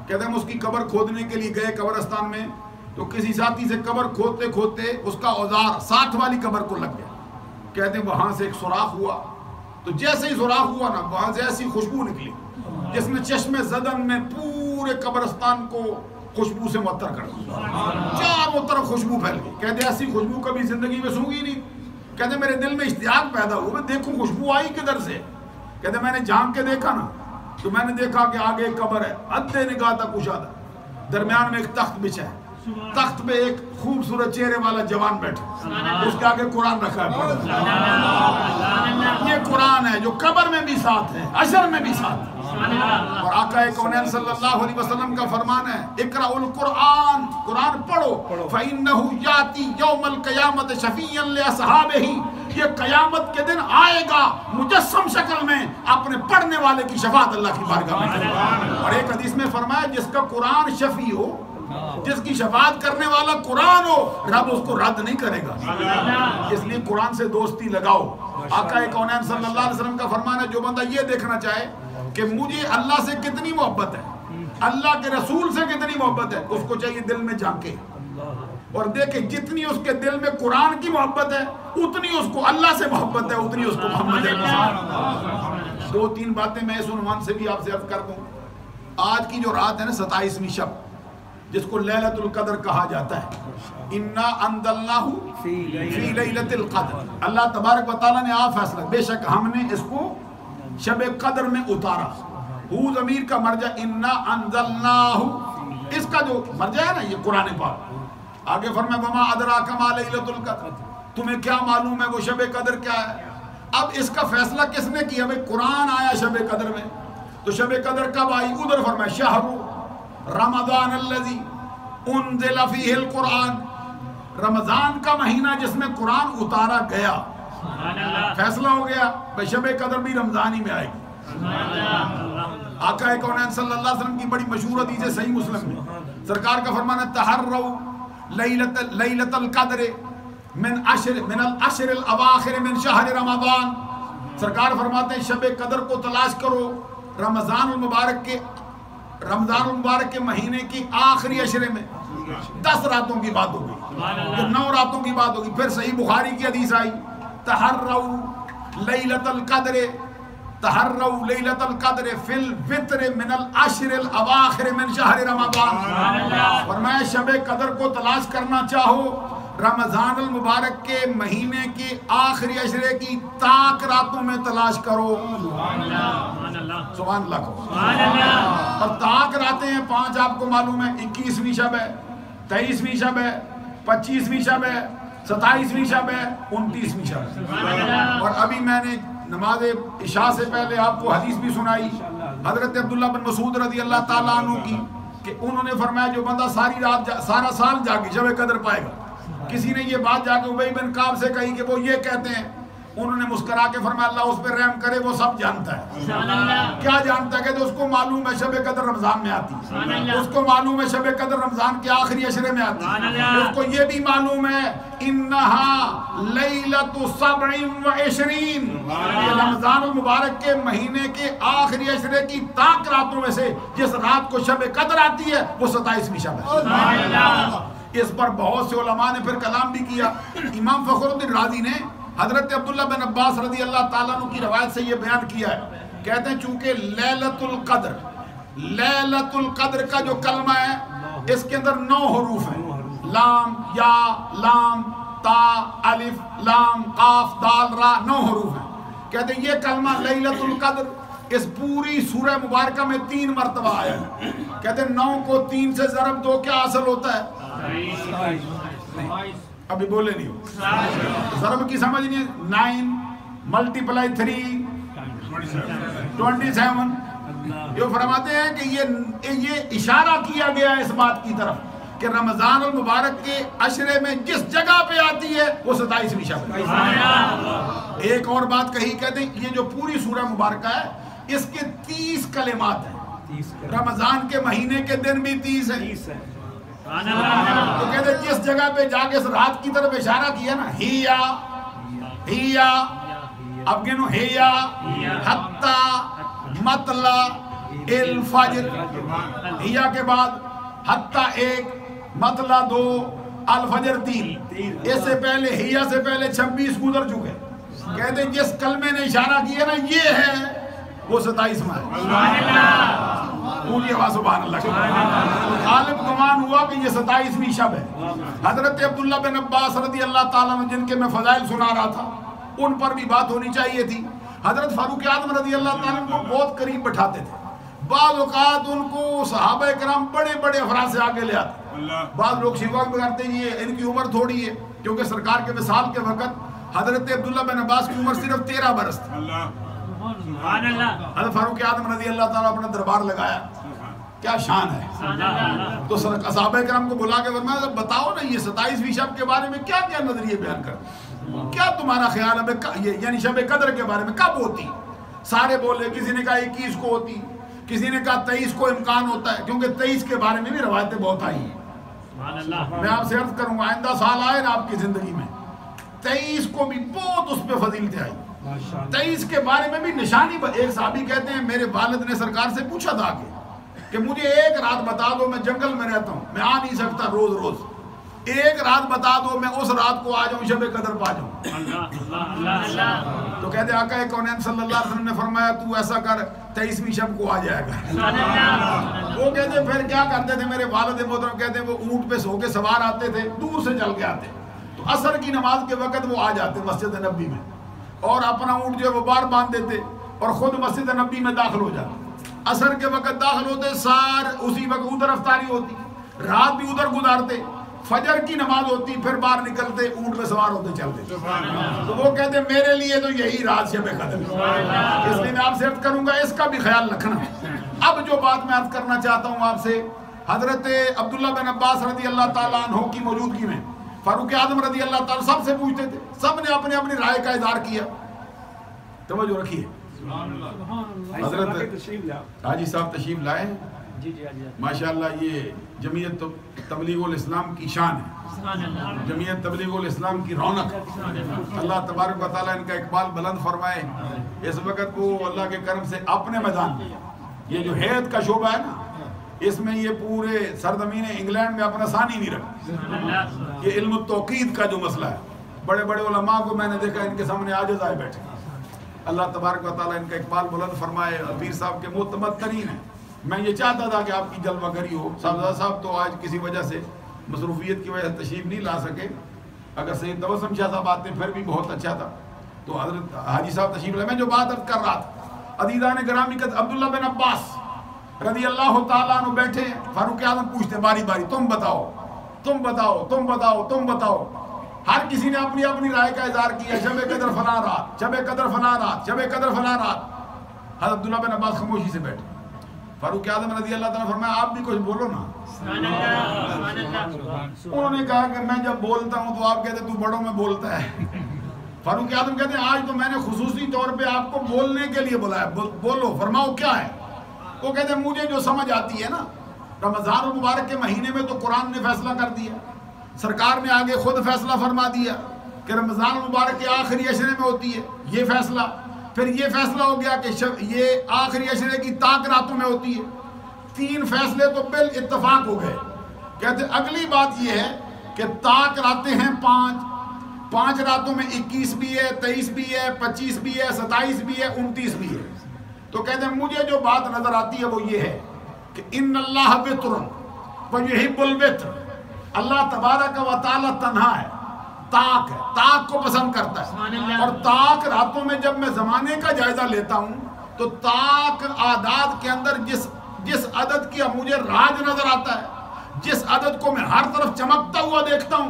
کہتے ہیں ہم اس کی قبر کھودنے کے لیے گئے قبرستان میں۔ تو کسی ساتھی سے قبر کھودتے کھودتے اس کا اوزار ساتھ والی قبر کو لگ گیا۔ کہتے ہیں وہاں سے ایک سوراخ ہوا۔ تو جیسے ہی سوراخ ہوا نا وہاں سے ایسی خوشبو نکلی جس میں چشم زدن میں پورے قبرستان کو خوشبو سے معطر کر چار چاروں طرف خوشبو پھیل گئی۔ کہتے ایسی خوشبو کبھی زندگی میں سونگی نہیں۔ کہتے میرے دل میں اشتیاق پیدا ہوا۔ میں دیکھوں، خوشبو آئی کدھر سے؟ کہتے میں نے جھانک کے دیکھا نا۔ تو میں نے دیکھا کہ آگے ایک قبر ہے۔ ادھے نگاہ تک کشادہ درمیان میں ایک تخت بچھا ہے۔ تخت پہ ایک خوبصورت چہرے والا جوان بیٹھا اس کے آگے قرآن رکھا ہے۔ یہ قرآن ہے جو قبر میں بھی ساتھ ہے عشر میں بھی ساتھ ہے۔ اور آقا کونین صلی اللہ علیہ وسلم کا فرمان ہے اقرأ القرآن۔ قرآن پڑھو۔ فَإِنَّهُ يَاتِ يَوْمَ الْقِيَامَةِ شَفِيًّا لِأَصْحَابِهِ۔ یہ قیامت کے دن آئے گا مجسم شکل میں اپنے پڑھنے والے کی شفاعت اللہ کی بارگاہ میں۔ اور ایک حدیث میں فرمایا جس کا قرآن شفیع ہو جس کی شفاعت کرنے والا قرآن ہو رب اس کو رد نہیں کرے گا۔ اس لیے قرآن سے دوستی لگاؤ۔ آقا کونین صلی اللہ علیہ وسلم کا فرمان ہے جو بندہ یہ دیکھنا چاہے کہ مجھے اللہ سے کتنی محبت ہے اللہ کے رسول سے کتنی محبت ہے اس کو چاہیے دل میں جھانکے۔ اور دیکھیں جتنی اس کے دل میں قرآن کی محبت ہے اتنی اس کو اللہ سے محبت ہے اتنی اس کو محمد ہے۔ دو تین باتیں میں اس عنوان سے بھی آپ سے عرض کر دوں۔ آج کی جو رات ہے نا ستائیسویں شب۔ جس کو لیلت القدر کہا جاتا ہے۔ انا اندلناہ فی لیلت القدر۔ اللہ تبارک و تعالیٰ نے آپ فیصلہ بے شک ہم نے اس کو شب قدر میں اتارا۔ ہو ضمیر کا مرجع انا انزلناہ اس کا جو مرجع ہے نا یہ قرآن پاک۔ آگے فرمائے وما ادراک ما لیلت القدر۔ تمہیں کیا معلوم ہے وہ شب قدر کیا ہے؟ اب اس کا فیصلہ کس نے کیا؟ بھئی قرآن آیا شب قدر میں۔ تو شب قدر کب آئی؟ ادھر فرمائے شہر رمضان اللذی انزل فیہ القرآن۔ رمضان کا مہینہ جس میں قرآن اتارا گیا۔ فیصلہ ہو گیا بھئی شب قدر بھی رمضان ہی میں آئے گی۔ آقا کونین صلی اللہ علیہ وسلم کی بڑی مشہور حدیث ہے صحیح مسلم میں۔ سرکار کا فرمان ہے تحرو لیلت لیلت القدر من عشر من العشر الاواخر من شہر رمضان۔ سرکار فرماتے ہیں شب قدر کو تلاش کرو رمضان المبارک کے رمضان المبارک کے مہینے کی آخری عشرے میں دس راتوں کی بات ہوگی۔ پھر نو راتوں کی بات ہوگی۔ پھر صحیح بخاری کی حدیث آئی۔ تحرو لیلت القدر تحرو لیلت القدر فی الوتر من العشر الاواخر من شہر رمضان۔ فرمایا شب قدر کو تلاش کرنا چاہو۔ رمضان المبارک کے مہینے کے آخری اشرے کی تاک راتوں میں تلاش کرو۔ سبحان اللہ کو۔ اور تاک راتیں ہیں پانچ آپ کو معلوم ہے اکیسویں شب ہے تیئیسویں شب ہے پچیسویں شب ہے ستائیسویں شب ہے انتیسویں شب ہے۔ اور ابھی میں نے نماز عشاء سے پہلے آپ کو حدیث بھی سنائی حضرت عبداللہ بن مسعود رضی اللہ تعالیٰ عنہ کی کہ انہوں نے فرمایا جو بندہ ساری رات جا سارا سال جاگے شب قدر پائے گا۔ کسی نے یہ بات جا کے عبی بن کعب سے کہی کہ وہ یہ کہتے ہیں انہوں نے مسکرا کے فرمایا اللہ اس پہ رحم کرے وہ سب جانتا ہے۔ کیا جانتا ہے کہ اس کو معلوم ہے شب قدر رمضان میں آتی اس کو معلوم ہے شب قدر رمضان کے آخری اشرے میں آتی اس کو یہ بھی معلوم ہے انہا لیلت سبع و عشرین۔ یہ رمضان المبارک کے مہینے کے آخری اشرے کی تاک راتوں میں سے جس رات کو شب قدر آتی ہے وہ ستائیسویں شب ہے۔ اس پر بہت سے علماء نے پھر کلام بھی کیا۔ امام فخر الدین راضی نے حضرت عبداللہ بن عباس رضی اللہ تعالیٰ عنہ کی روایت سے یہ بیان کیا ہے۔ کہتے ہیں چونکہ لیلت القدر لیلت القدر کا جو کلمہ ہے، اس کے اندر نو حروف ہیں۔ لام، یا، لام، تا، الف، لام، قاف، دال، را، نو حروف ہیں۔ کہتے ہیں یہ کلمہ لیلت القدر اس پوری سورہ مبارکہ میں تین مرتبہ آیا ہے۔ کہتے ہیں نو کو تین سے ضرب دو کیا حاصل ہوتا ہے؟ ابھی بولے نہیں ضرب کی سمجھ نہیں nine multiply three twenty seven. جو فرماتے ہیں کہ یہ یہ اشارہ کیا گیا ہے اس بات کی طرف کہ رمضان المبارک کے عشرے میں جس جگہ پہ آتی ہے وہ ستائیسویں شب ہے۔ ایک اور بات کہی کہتے ہیں یہ جو پوری سورہ مبارکہ ہے اس کے تیس کلمات ہیں۔ رمضان کے مہینے کے دن بھی تیس ہیں۔ تو کہتے جس جگہ پہ جا کے اس رات کی طرف اشارہ کیا نا ہیا ہیا اب گنو ہیا حتی مطلع الفجر۔ ہیا کے بعد حتی ایک مطلع دو الفجر تین۔ اس سے پہلے ہیا سے پہلے چھبیس گزر چکے۔ کہتے ہیں جس کلمے نے اشارہ کیا نا یہ ہے وہ ستائیس میں پوری آواز سبحان اللہ غالب گمان ہوا کہ یہ ستائیسویں شب ہے۔ حضرت عبداللہ بن عباس رضی اللہ تعالیٰ عنہ جن کے میں فضائل سنا رہا تھا ان پر بھی بات ہونی چاہیے تھی۔ حضرت فاروق اعظم رضی اللہ تعالیٰ عنہ کو بہت قریب بٹھاتے تھے۔ بعض اوقات ان کو صحابہ کرام بڑے بڑے افراد سے آگے لے آتے بعض لوگ شیوا بھی کرتے ہیں ان کی عمر تھوڑی ہے کیونکہ سرکار کے مثال کے وقت حضرت عبداللہ بن عباس کی عمر صرف تیرہ برس تھی۔ حضرت فاروق اعظم رضی اللہ تعالیٰ اپنا دربار لگایا. کیا شان ہے. تو صحابہ کرام کو بلا کے فرمایا بتاؤ نا یہ ستائیسویں شب کے بارے میں کیا کیا نظریے بیان کر کیا تمہارا خیال ہے یعنی شب قدر کے بارے میں کب ہوتی؟ سارے بولے کسی نے کہا اکیس کو ہوتی کسی نے کہا تیئیس کو امکان ہوتا ہے کیونکہ تیئیس کے بارے میں بھی روایتیں بہت آئی ہیں۔ میں آپ سے عرض کروں گا آئندہ سال آئے نا آپ کی زندگی میں تیئیس کو بھی بہت اس پہ فضیلتیں آئی تیئیس کے بارے میں بھی نشانی ایک صحابی کہتے ہیں، میرے والد نے سرکار سے پوچھا تھا کہ کہ مجھے ایک رات بتا دو میں جنگل میں رہتا ہوں، میں آ نہیں سکتا روز روز۔ ایک رات بتا دو، میں اس رات کو آ جاؤں، شب قدر پا جاؤں۔ تو کہتے آقا کونین صلی اللہ علیہ وسلم نے فرمایا، تو ایسا کر، تیئیسویں شب کو آ جائے گا۔ وہ کہتے پھر کیا کرتے تھے میرے والد محترم؟ کہتے وہ اونٹ پہ سو کے سوار آتے تھے، دور سے چل کے آتے۔ تو اثر کی نماز کے وقت وہ آ جاتے مسجد نبی میں۔ اور اپنا اونٹ جو ہے وہ بار باندھ دیتے اور خود مسجد نبی میں داخل ہو جاتے۔ اثر کے وقت داخل ہوتے، سار اسی وقت ادھر افطاری ہوتی، رات بھی ادھر گزارتے، فجر کی نماز ہوتی، پھر باہر نکلتے، اونٹ میں سوار ہوتے چلتے تو وہ کہتے، میرے لیے تو یہی رات شب قدر۔ اس لیے میں آپ سے عرض کروں گا، اس کا بھی خیال رکھنا۔ اب جو بات میں عرض کرنا چاہتا ہوں آپ سے، حضرت عبداللہ بن عباس رضی اللہ تعالیٰ عنہ کی موجودگی میں فاروق اعظم رضی اللہ تعالیٰ سب سے پوچھتے تھے سب نے اپنے اپنی رائے کا اظہار کیا۔ توجہ رکھیے۔ حضرت حاجی صاحب تشریف لائے۔ ماشاءاللہ یہ جمعیت تبلیغ الاسلام کی شان ہے۔ جمعیت تبلیغ الاسلام کی رونق۔ اللہ تبارک و تعالیٰ ان کا اقبال بلند فرمائے۔ اس وقت وہ اللہ کے کرم سے اپنے میدان یہ جو حید کا شعبہ ہے نا اس میں یہ پورے سرزمین انگلینڈ میں اپنا ثانی نہیں رکھا۔ یہ علم التوقید کا جو مسئلہ ہے۔ بڑے بڑے علماء کو میں نے دیکھا، ان کے سامنے آجز آئے بیٹھے۔ اللہ تبارک و تعالیٰ ان کا اقبال بلند فرمائے پیر صاحب کے معتمد ترین ہیں۔ میں یہ چاہتا تھا کہ آپ کی جلوہ گری ہو۔ صاحب صاحب تو آج کسی وجہ سے مصروفیت کی وجہ سے تشریف نہیں لا سکے۔ اگر سید تبسم شاہ صاحب آتے پھر بھی بہت اچھا تھا۔ تو حضرت حاجی صاحب تشریف لائے۔ میں جو بات عرض کر رہا تھا عدیدان گرامی کا عبداللہ بن عباس رضی اللہ تعالیٰ عنہ بیٹھے فاروق اعظم پوچھتے باری باری، تم بتاؤ تم بتاؤ تم بتاؤ تم بتاؤ۔ ہر کسی نے اپنی اپنی رائے کا اظہار کیا شب قدر فلاں رات شب قدر فلاں رات شب قدر فلاں رات۔ حضرت عبداللہ بن عباس خاموشی سے بیٹھے۔ فاروق اعظم رضی اللہ تعالیٰ فرمایا، آپ بھی کچھ بولو نا۔ انہوں نے کہا کہ میں جب بولتا ہوں تو آپ کہتے تو بڑوں میں بولتا ہے۔ فاروق اعظم کہتے ہیں، آج تو میں نے خصوصی طور پہ آپ کو بولنے کے لیے بلایا۔ بولو، فرماؤ کیا ہے؟ وہ کہتے ہیں مجھے جو سمجھ آتی ہے نا، رمضان المبارک کے مہینے میں تو قرآن نے فیصلہ کر دیا، سرکار نے آگے خود فیصلہ فرما دیا کہ رمضان المبارک کے آخری اشرے میں ہوتی ہے، یہ فیصلہ۔ پھر یہ فیصلہ ہو گیا کہ یہ آخری اشرے کی تاک راتوں میں ہوتی ہے۔ تین فیصلے تو بال اتفاق ہو گئے۔ کہتے اگلی بات یہ ہے کہ تاک راتیں ہیں پانچ۔ پانچ راتوں میں اکیس بھی ہے تیئیس بھی ہے، پچیس بھی ہے، ستائیس بھی ہے، انتیس بھی ہے۔ تو کہتے ہیں مجھے جو بات نظر آتی ہے وہ یہ ہے کہ ان اللہ وطر ویحب الوطر اللہ تبارک و تعالی تنہا ہے تاک ہے تاک کو پسند کرتا ہے۔ اور تاک راتوں میں جب میں زمانے کا جائزہ لیتا ہوں تو تاک آداد کے اندر جس جس عدد کی مجھے راج نظر آتا ہے جس عدد کو میں ہر طرف چمکتا ہوا دیکھتا ہوں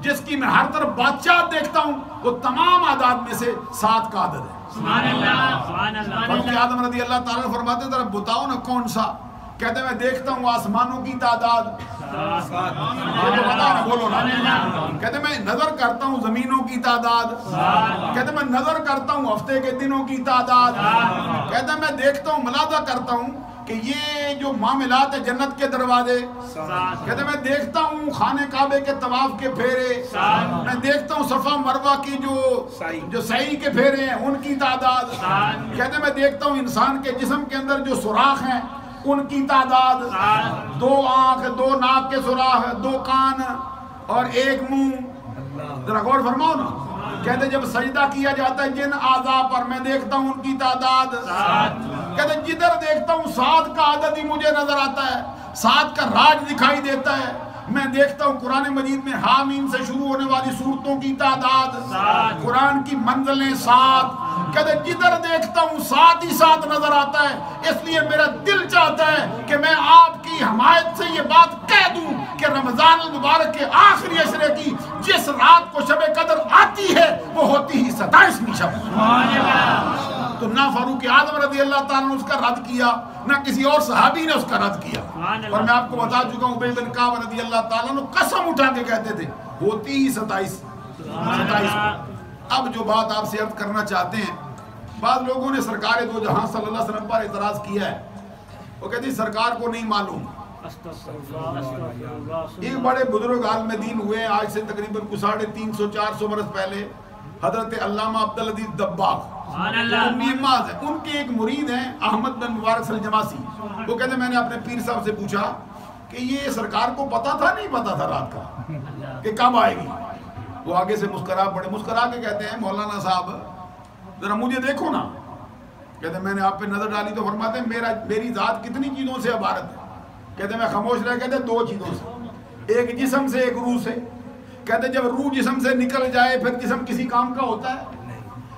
جس کی میں ہر طرف بادشاہ دیکھتا ہوں وہ تمام آداد میں سے سات کا عدد ہے۔ سبحان اللہ فاروق اعظم رضی اللہ تعالیٰ نے فرماتے ہیں ذرا بتاؤ نا کون سا؟ کہتے ہیں میں دیکھتا ہوں آسمانوں کی تعداد۔ بولو نا۔ کہتے ہیں میں نظر کرتا ہوں زمینوں کی تعداد۔ کہتے ہیں میں نظر کرتا ہوں ہفتے کے دنوں کی تعداد۔ کہتے ہیں میں دیکھتا ہوں ملادہ کرتا ہوں کہ یہ جو معاملات ہے جنت کے دروازے کہتے ہیں میں دیکھتا ہوں خانے کعبے کے طواف کے پھیرے میں دیکھتا ہوں صفا مروہ کی جو جو سعی کے پھیرے ہیں ان کی تعداد۔ کہتے ہیں میں دیکھتا ہوں انسان کے جسم کے اندر جو سوراخ ہیں ان کی تعداد۔ دو آنکھ دو ناک کے سوراخ دو کان اور ایک منہ۔ ذرا غور فرماؤ نا۔ کہتے جب سجدہ کیا جاتا ہے، جن آزا پر میں دیکھتا ہوں ان کی تعداد۔ کہتے جدھر دیکھتا ہوں سات کا عدد ہی مجھے نظر آتا ہے۔ سات کا راج دکھائی دیتا ہے۔ میں دیکھتا ہوں قرآن مجید میں حامیم سے شروع ہونے والی صورتوں کی تعداد۔ قرآن کی منزلیں سات۔ کہتے ہیں جدھر دیکھتا ہوں سات ہی سات نظر آتا ہے۔ اس لیے میرا دل چاہتا ہے کہ میں آپ کی حمایت سے یہ بات کہہ دوں کہ رمضان المبارک کے آخری اشرے کی جس رات کو شب قدر آتی ہے، وہ ہوتی ہی ستائیسویں شب۔ تو نہ فاروق اعظم رضی اللہ تعالیٰ نے اس کا رد کیا، نہ کسی اور صحابی نے اس کا رد کیا۔ اور میں آپ کو بتا چکا ہوں بن کعب رضی اللہ تعالیٰ نے قسم اٹھا کے کہتے تھے، ہوتی ہی ستائیس۔ ستائیس۔ اب جو بات آپ سے عرض کرنا چاہتے ہیں بعض لوگوں نے سرکار دو جہاں صلی اللہ علیہ وسلم پر اعتراض کیا ہے۔ وہ کہتے ہیں سرکار کو نہیں معلوم۔ ایک بڑے بزرگ عالم دین ہوئے ہیں آج سے تقریباً ساڑھے تین سو چار سو برس پہلے۔ حضرت علامہ عبدالعزیز دباغ۔ نیماز ہے ان کے ایک مرید ہیں احمد بن مبارک سلجماسی۔ وہ کہتے ہیں میں نے اپنے پیر صاحب سے پوچھا کہ یہ سرکار کو پتا تھا؟ نہیں پتا تھا رات کا کہ کب آئے گی؟ وہ آگے سے مسکرا بڑے مسکرا کے کہتے ہیں، مولانا صاحب، ذرا مجھے دیکھو نا۔ کہتے ہیں، میں نے آپ پہ نظر ڈالی تو فرماتے ہیں، میرا میری ذات کتنی چیزوں سے عبارت ہے۔ کہتے ہیں، میں خاموش رہ کہتے ہیں، دو چیزوں سے۔ ایک جسم سے، ایک روح سے۔ کہتے ہیں، جب روح جسم سے نکل جائے، پھر جسم کسی کام کا ہوتا ہے؟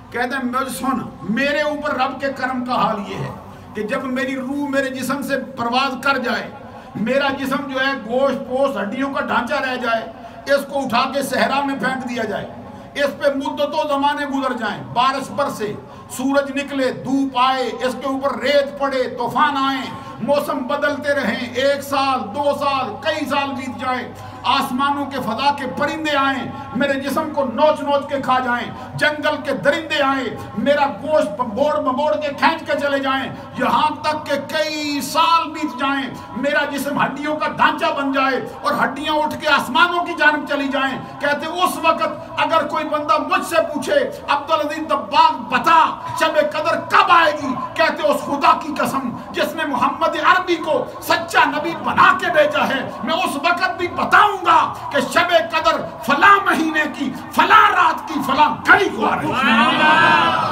کہتے ہیں مجھ سن، میرے اوپر رب کے کرم کا حال یہ ہے کہ جب میری روح میرے جسم سے پرواز کر جائے، میرا جسم جو ہے، گوشت پوست ہڈیوں کا ڈھانچہ رہ جائے اس کو اٹھا کے صحرا میں پھینک دیا جائے۔ اس پہ مدتوں زمانے گزر جائیں۔ بارش پر سے سورج نکلے، دھوپ آئے، اس کے اوپر ریت پڑے، طوفان آئے موسم بدلتے رہیں۔ ایک سال، دو سال، کئی سال بیت جائیں آسمانوں کے فضا کے پرندے آئیں، میرے جسم کو نوچ نوچ کے کھا جائیں، جنگل کے درندے آئیں، میرا گوشت بوڑ بوڑ کے کھینچ کے چلے جائیں، یہاں تک کہ کئی سال بیت جائیں، میرا جسم ہڈیوں کا ڈھانچہ بن جائے اور ہڈیاں اٹھ کے آسمانوں کی جانب چلی جائیں۔ کہتے اس وقت اگر کوئی بندہ مجھ سے پوچھے، عبدالعزیز دباغ بتا، شب قدر کب آئے گی؟ کہتے اس خدا کی قسم، جس نے محمد عربی کو سچا نبی بنا کے بھیجا ہے، میں اس وقت بھی بتاؤں گا کہ شب قدر فلاں مہینے کی، فلاں رات کی، فلاں گھڑی کو آ رہی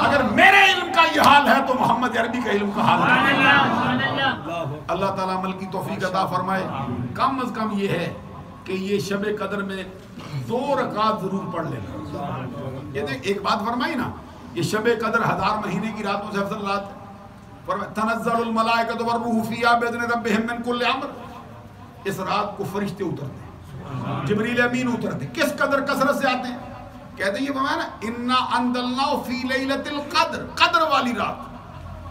اگر میرے علم کا یہ حال ہے تو محمد عربی کا علم کا حال ہے۔ اللہ تعالیٰ عمل کی توفیق عطا فرمائے۔ کم از کم یہ ہے کہ یہ شب قدر میں دو رکعت ضرور پڑھ لینا یہ دیکھ، ایک بات فرمائی نا، یہ شب قدر ہزار مہینے کی راتوں سے افضل رات ہے۔ تنزل الملائکۃ والروح فیہا باذن ربہم من کل امر۔ اس رات کو فرشتے اترتے ہیں۔ جبریل امین اترتے ہیں۔ کس قدر کثرت سے آتے ہیں؟ کہتے ہیں یہ فرمایا نا انا انزلناہ فی لیلۃ القدر قدر والی رات۔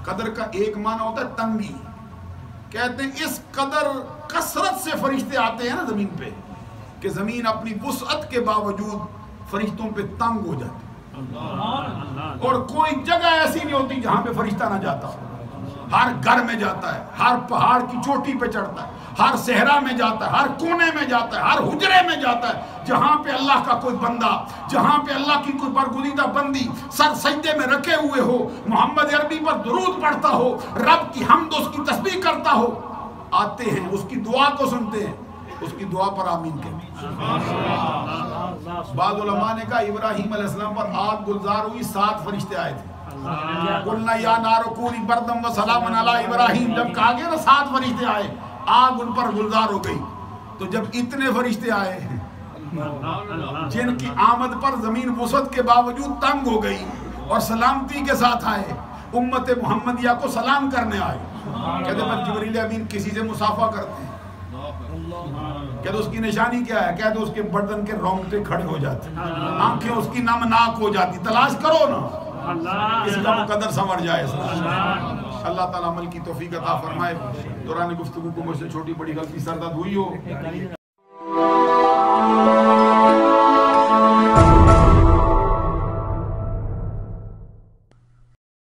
قدر کا ایک معنی ہوتا ہے تنگی۔ کہتے ہیں اس قدر کثرت سے فرشتے آتے ہیں نا زمین پہ کہ زمین اپنی وسعت کے باوجود فرشتوں پہ تنگ ہو جاتی۔ اور کوئی جگہ ایسی نہیں ہوتی جہاں پہ فرشتہ نہ جاتا ہر گھر میں جاتا ہے ہر پہاڑ کی چوٹی پہ چڑھتا ہے۔ ہر صحرا میں جاتا ہے، ہر کونے میں جاتا ہے، ہر حجرے میں جاتا ہے۔ جہاں پہ اللہ کا کوئی بندہ، جہاں پہ اللہ کی کوئی برگزیدہ بندی سر سجدے میں رکھے ہوئے ہو، محمد عربی پر درود پڑھتا ہو، رب کی حمد اس کی تسبیح کرتا ہو، آتے ہیں، اس کی دعا کو سنتے ہیں۔ اس کی دعا پر آمین کہتے ہیں۔ بعض علماء نے کہا، ابراہیم علیہ السلام پر آگ گلزار ہوئی، سات فرشتے آئے تھے۔ قلنا یا نارو کونی بردم و سلام علی ابراہیم۔ جب کہا گیا نا سات فرشتے آئے۔ آگ ان پر گلزار ہو گئی۔ تو جب اتنے فرشتے آئے جن کی آمد پر زمین وسعت کے باوجود تنگ ہو گئی اور سلامتی کے ساتھ آئے امت محمدیہ کو سلام کرنے آئے۔ کہتے ہیں جبریل امین کسی سے مسافہ کرتے ہیں۔ کہتے اس کی نشانی کیا ہے؟ کہتے اس کے بدن کے رونگٹے کھڑے ہو جاتے آنکھیں اس کی نمناک ہو جاتی۔ تلاش کرو نا۔ اس کا مقدر سمر جائے۔ اللہ تعالیٰ عمل کی توفیق عطا فرمائے۔ دوران گفتگو کو مجھ سے چھوٹی بڑی غلطی سرداد ہوئی ہو۔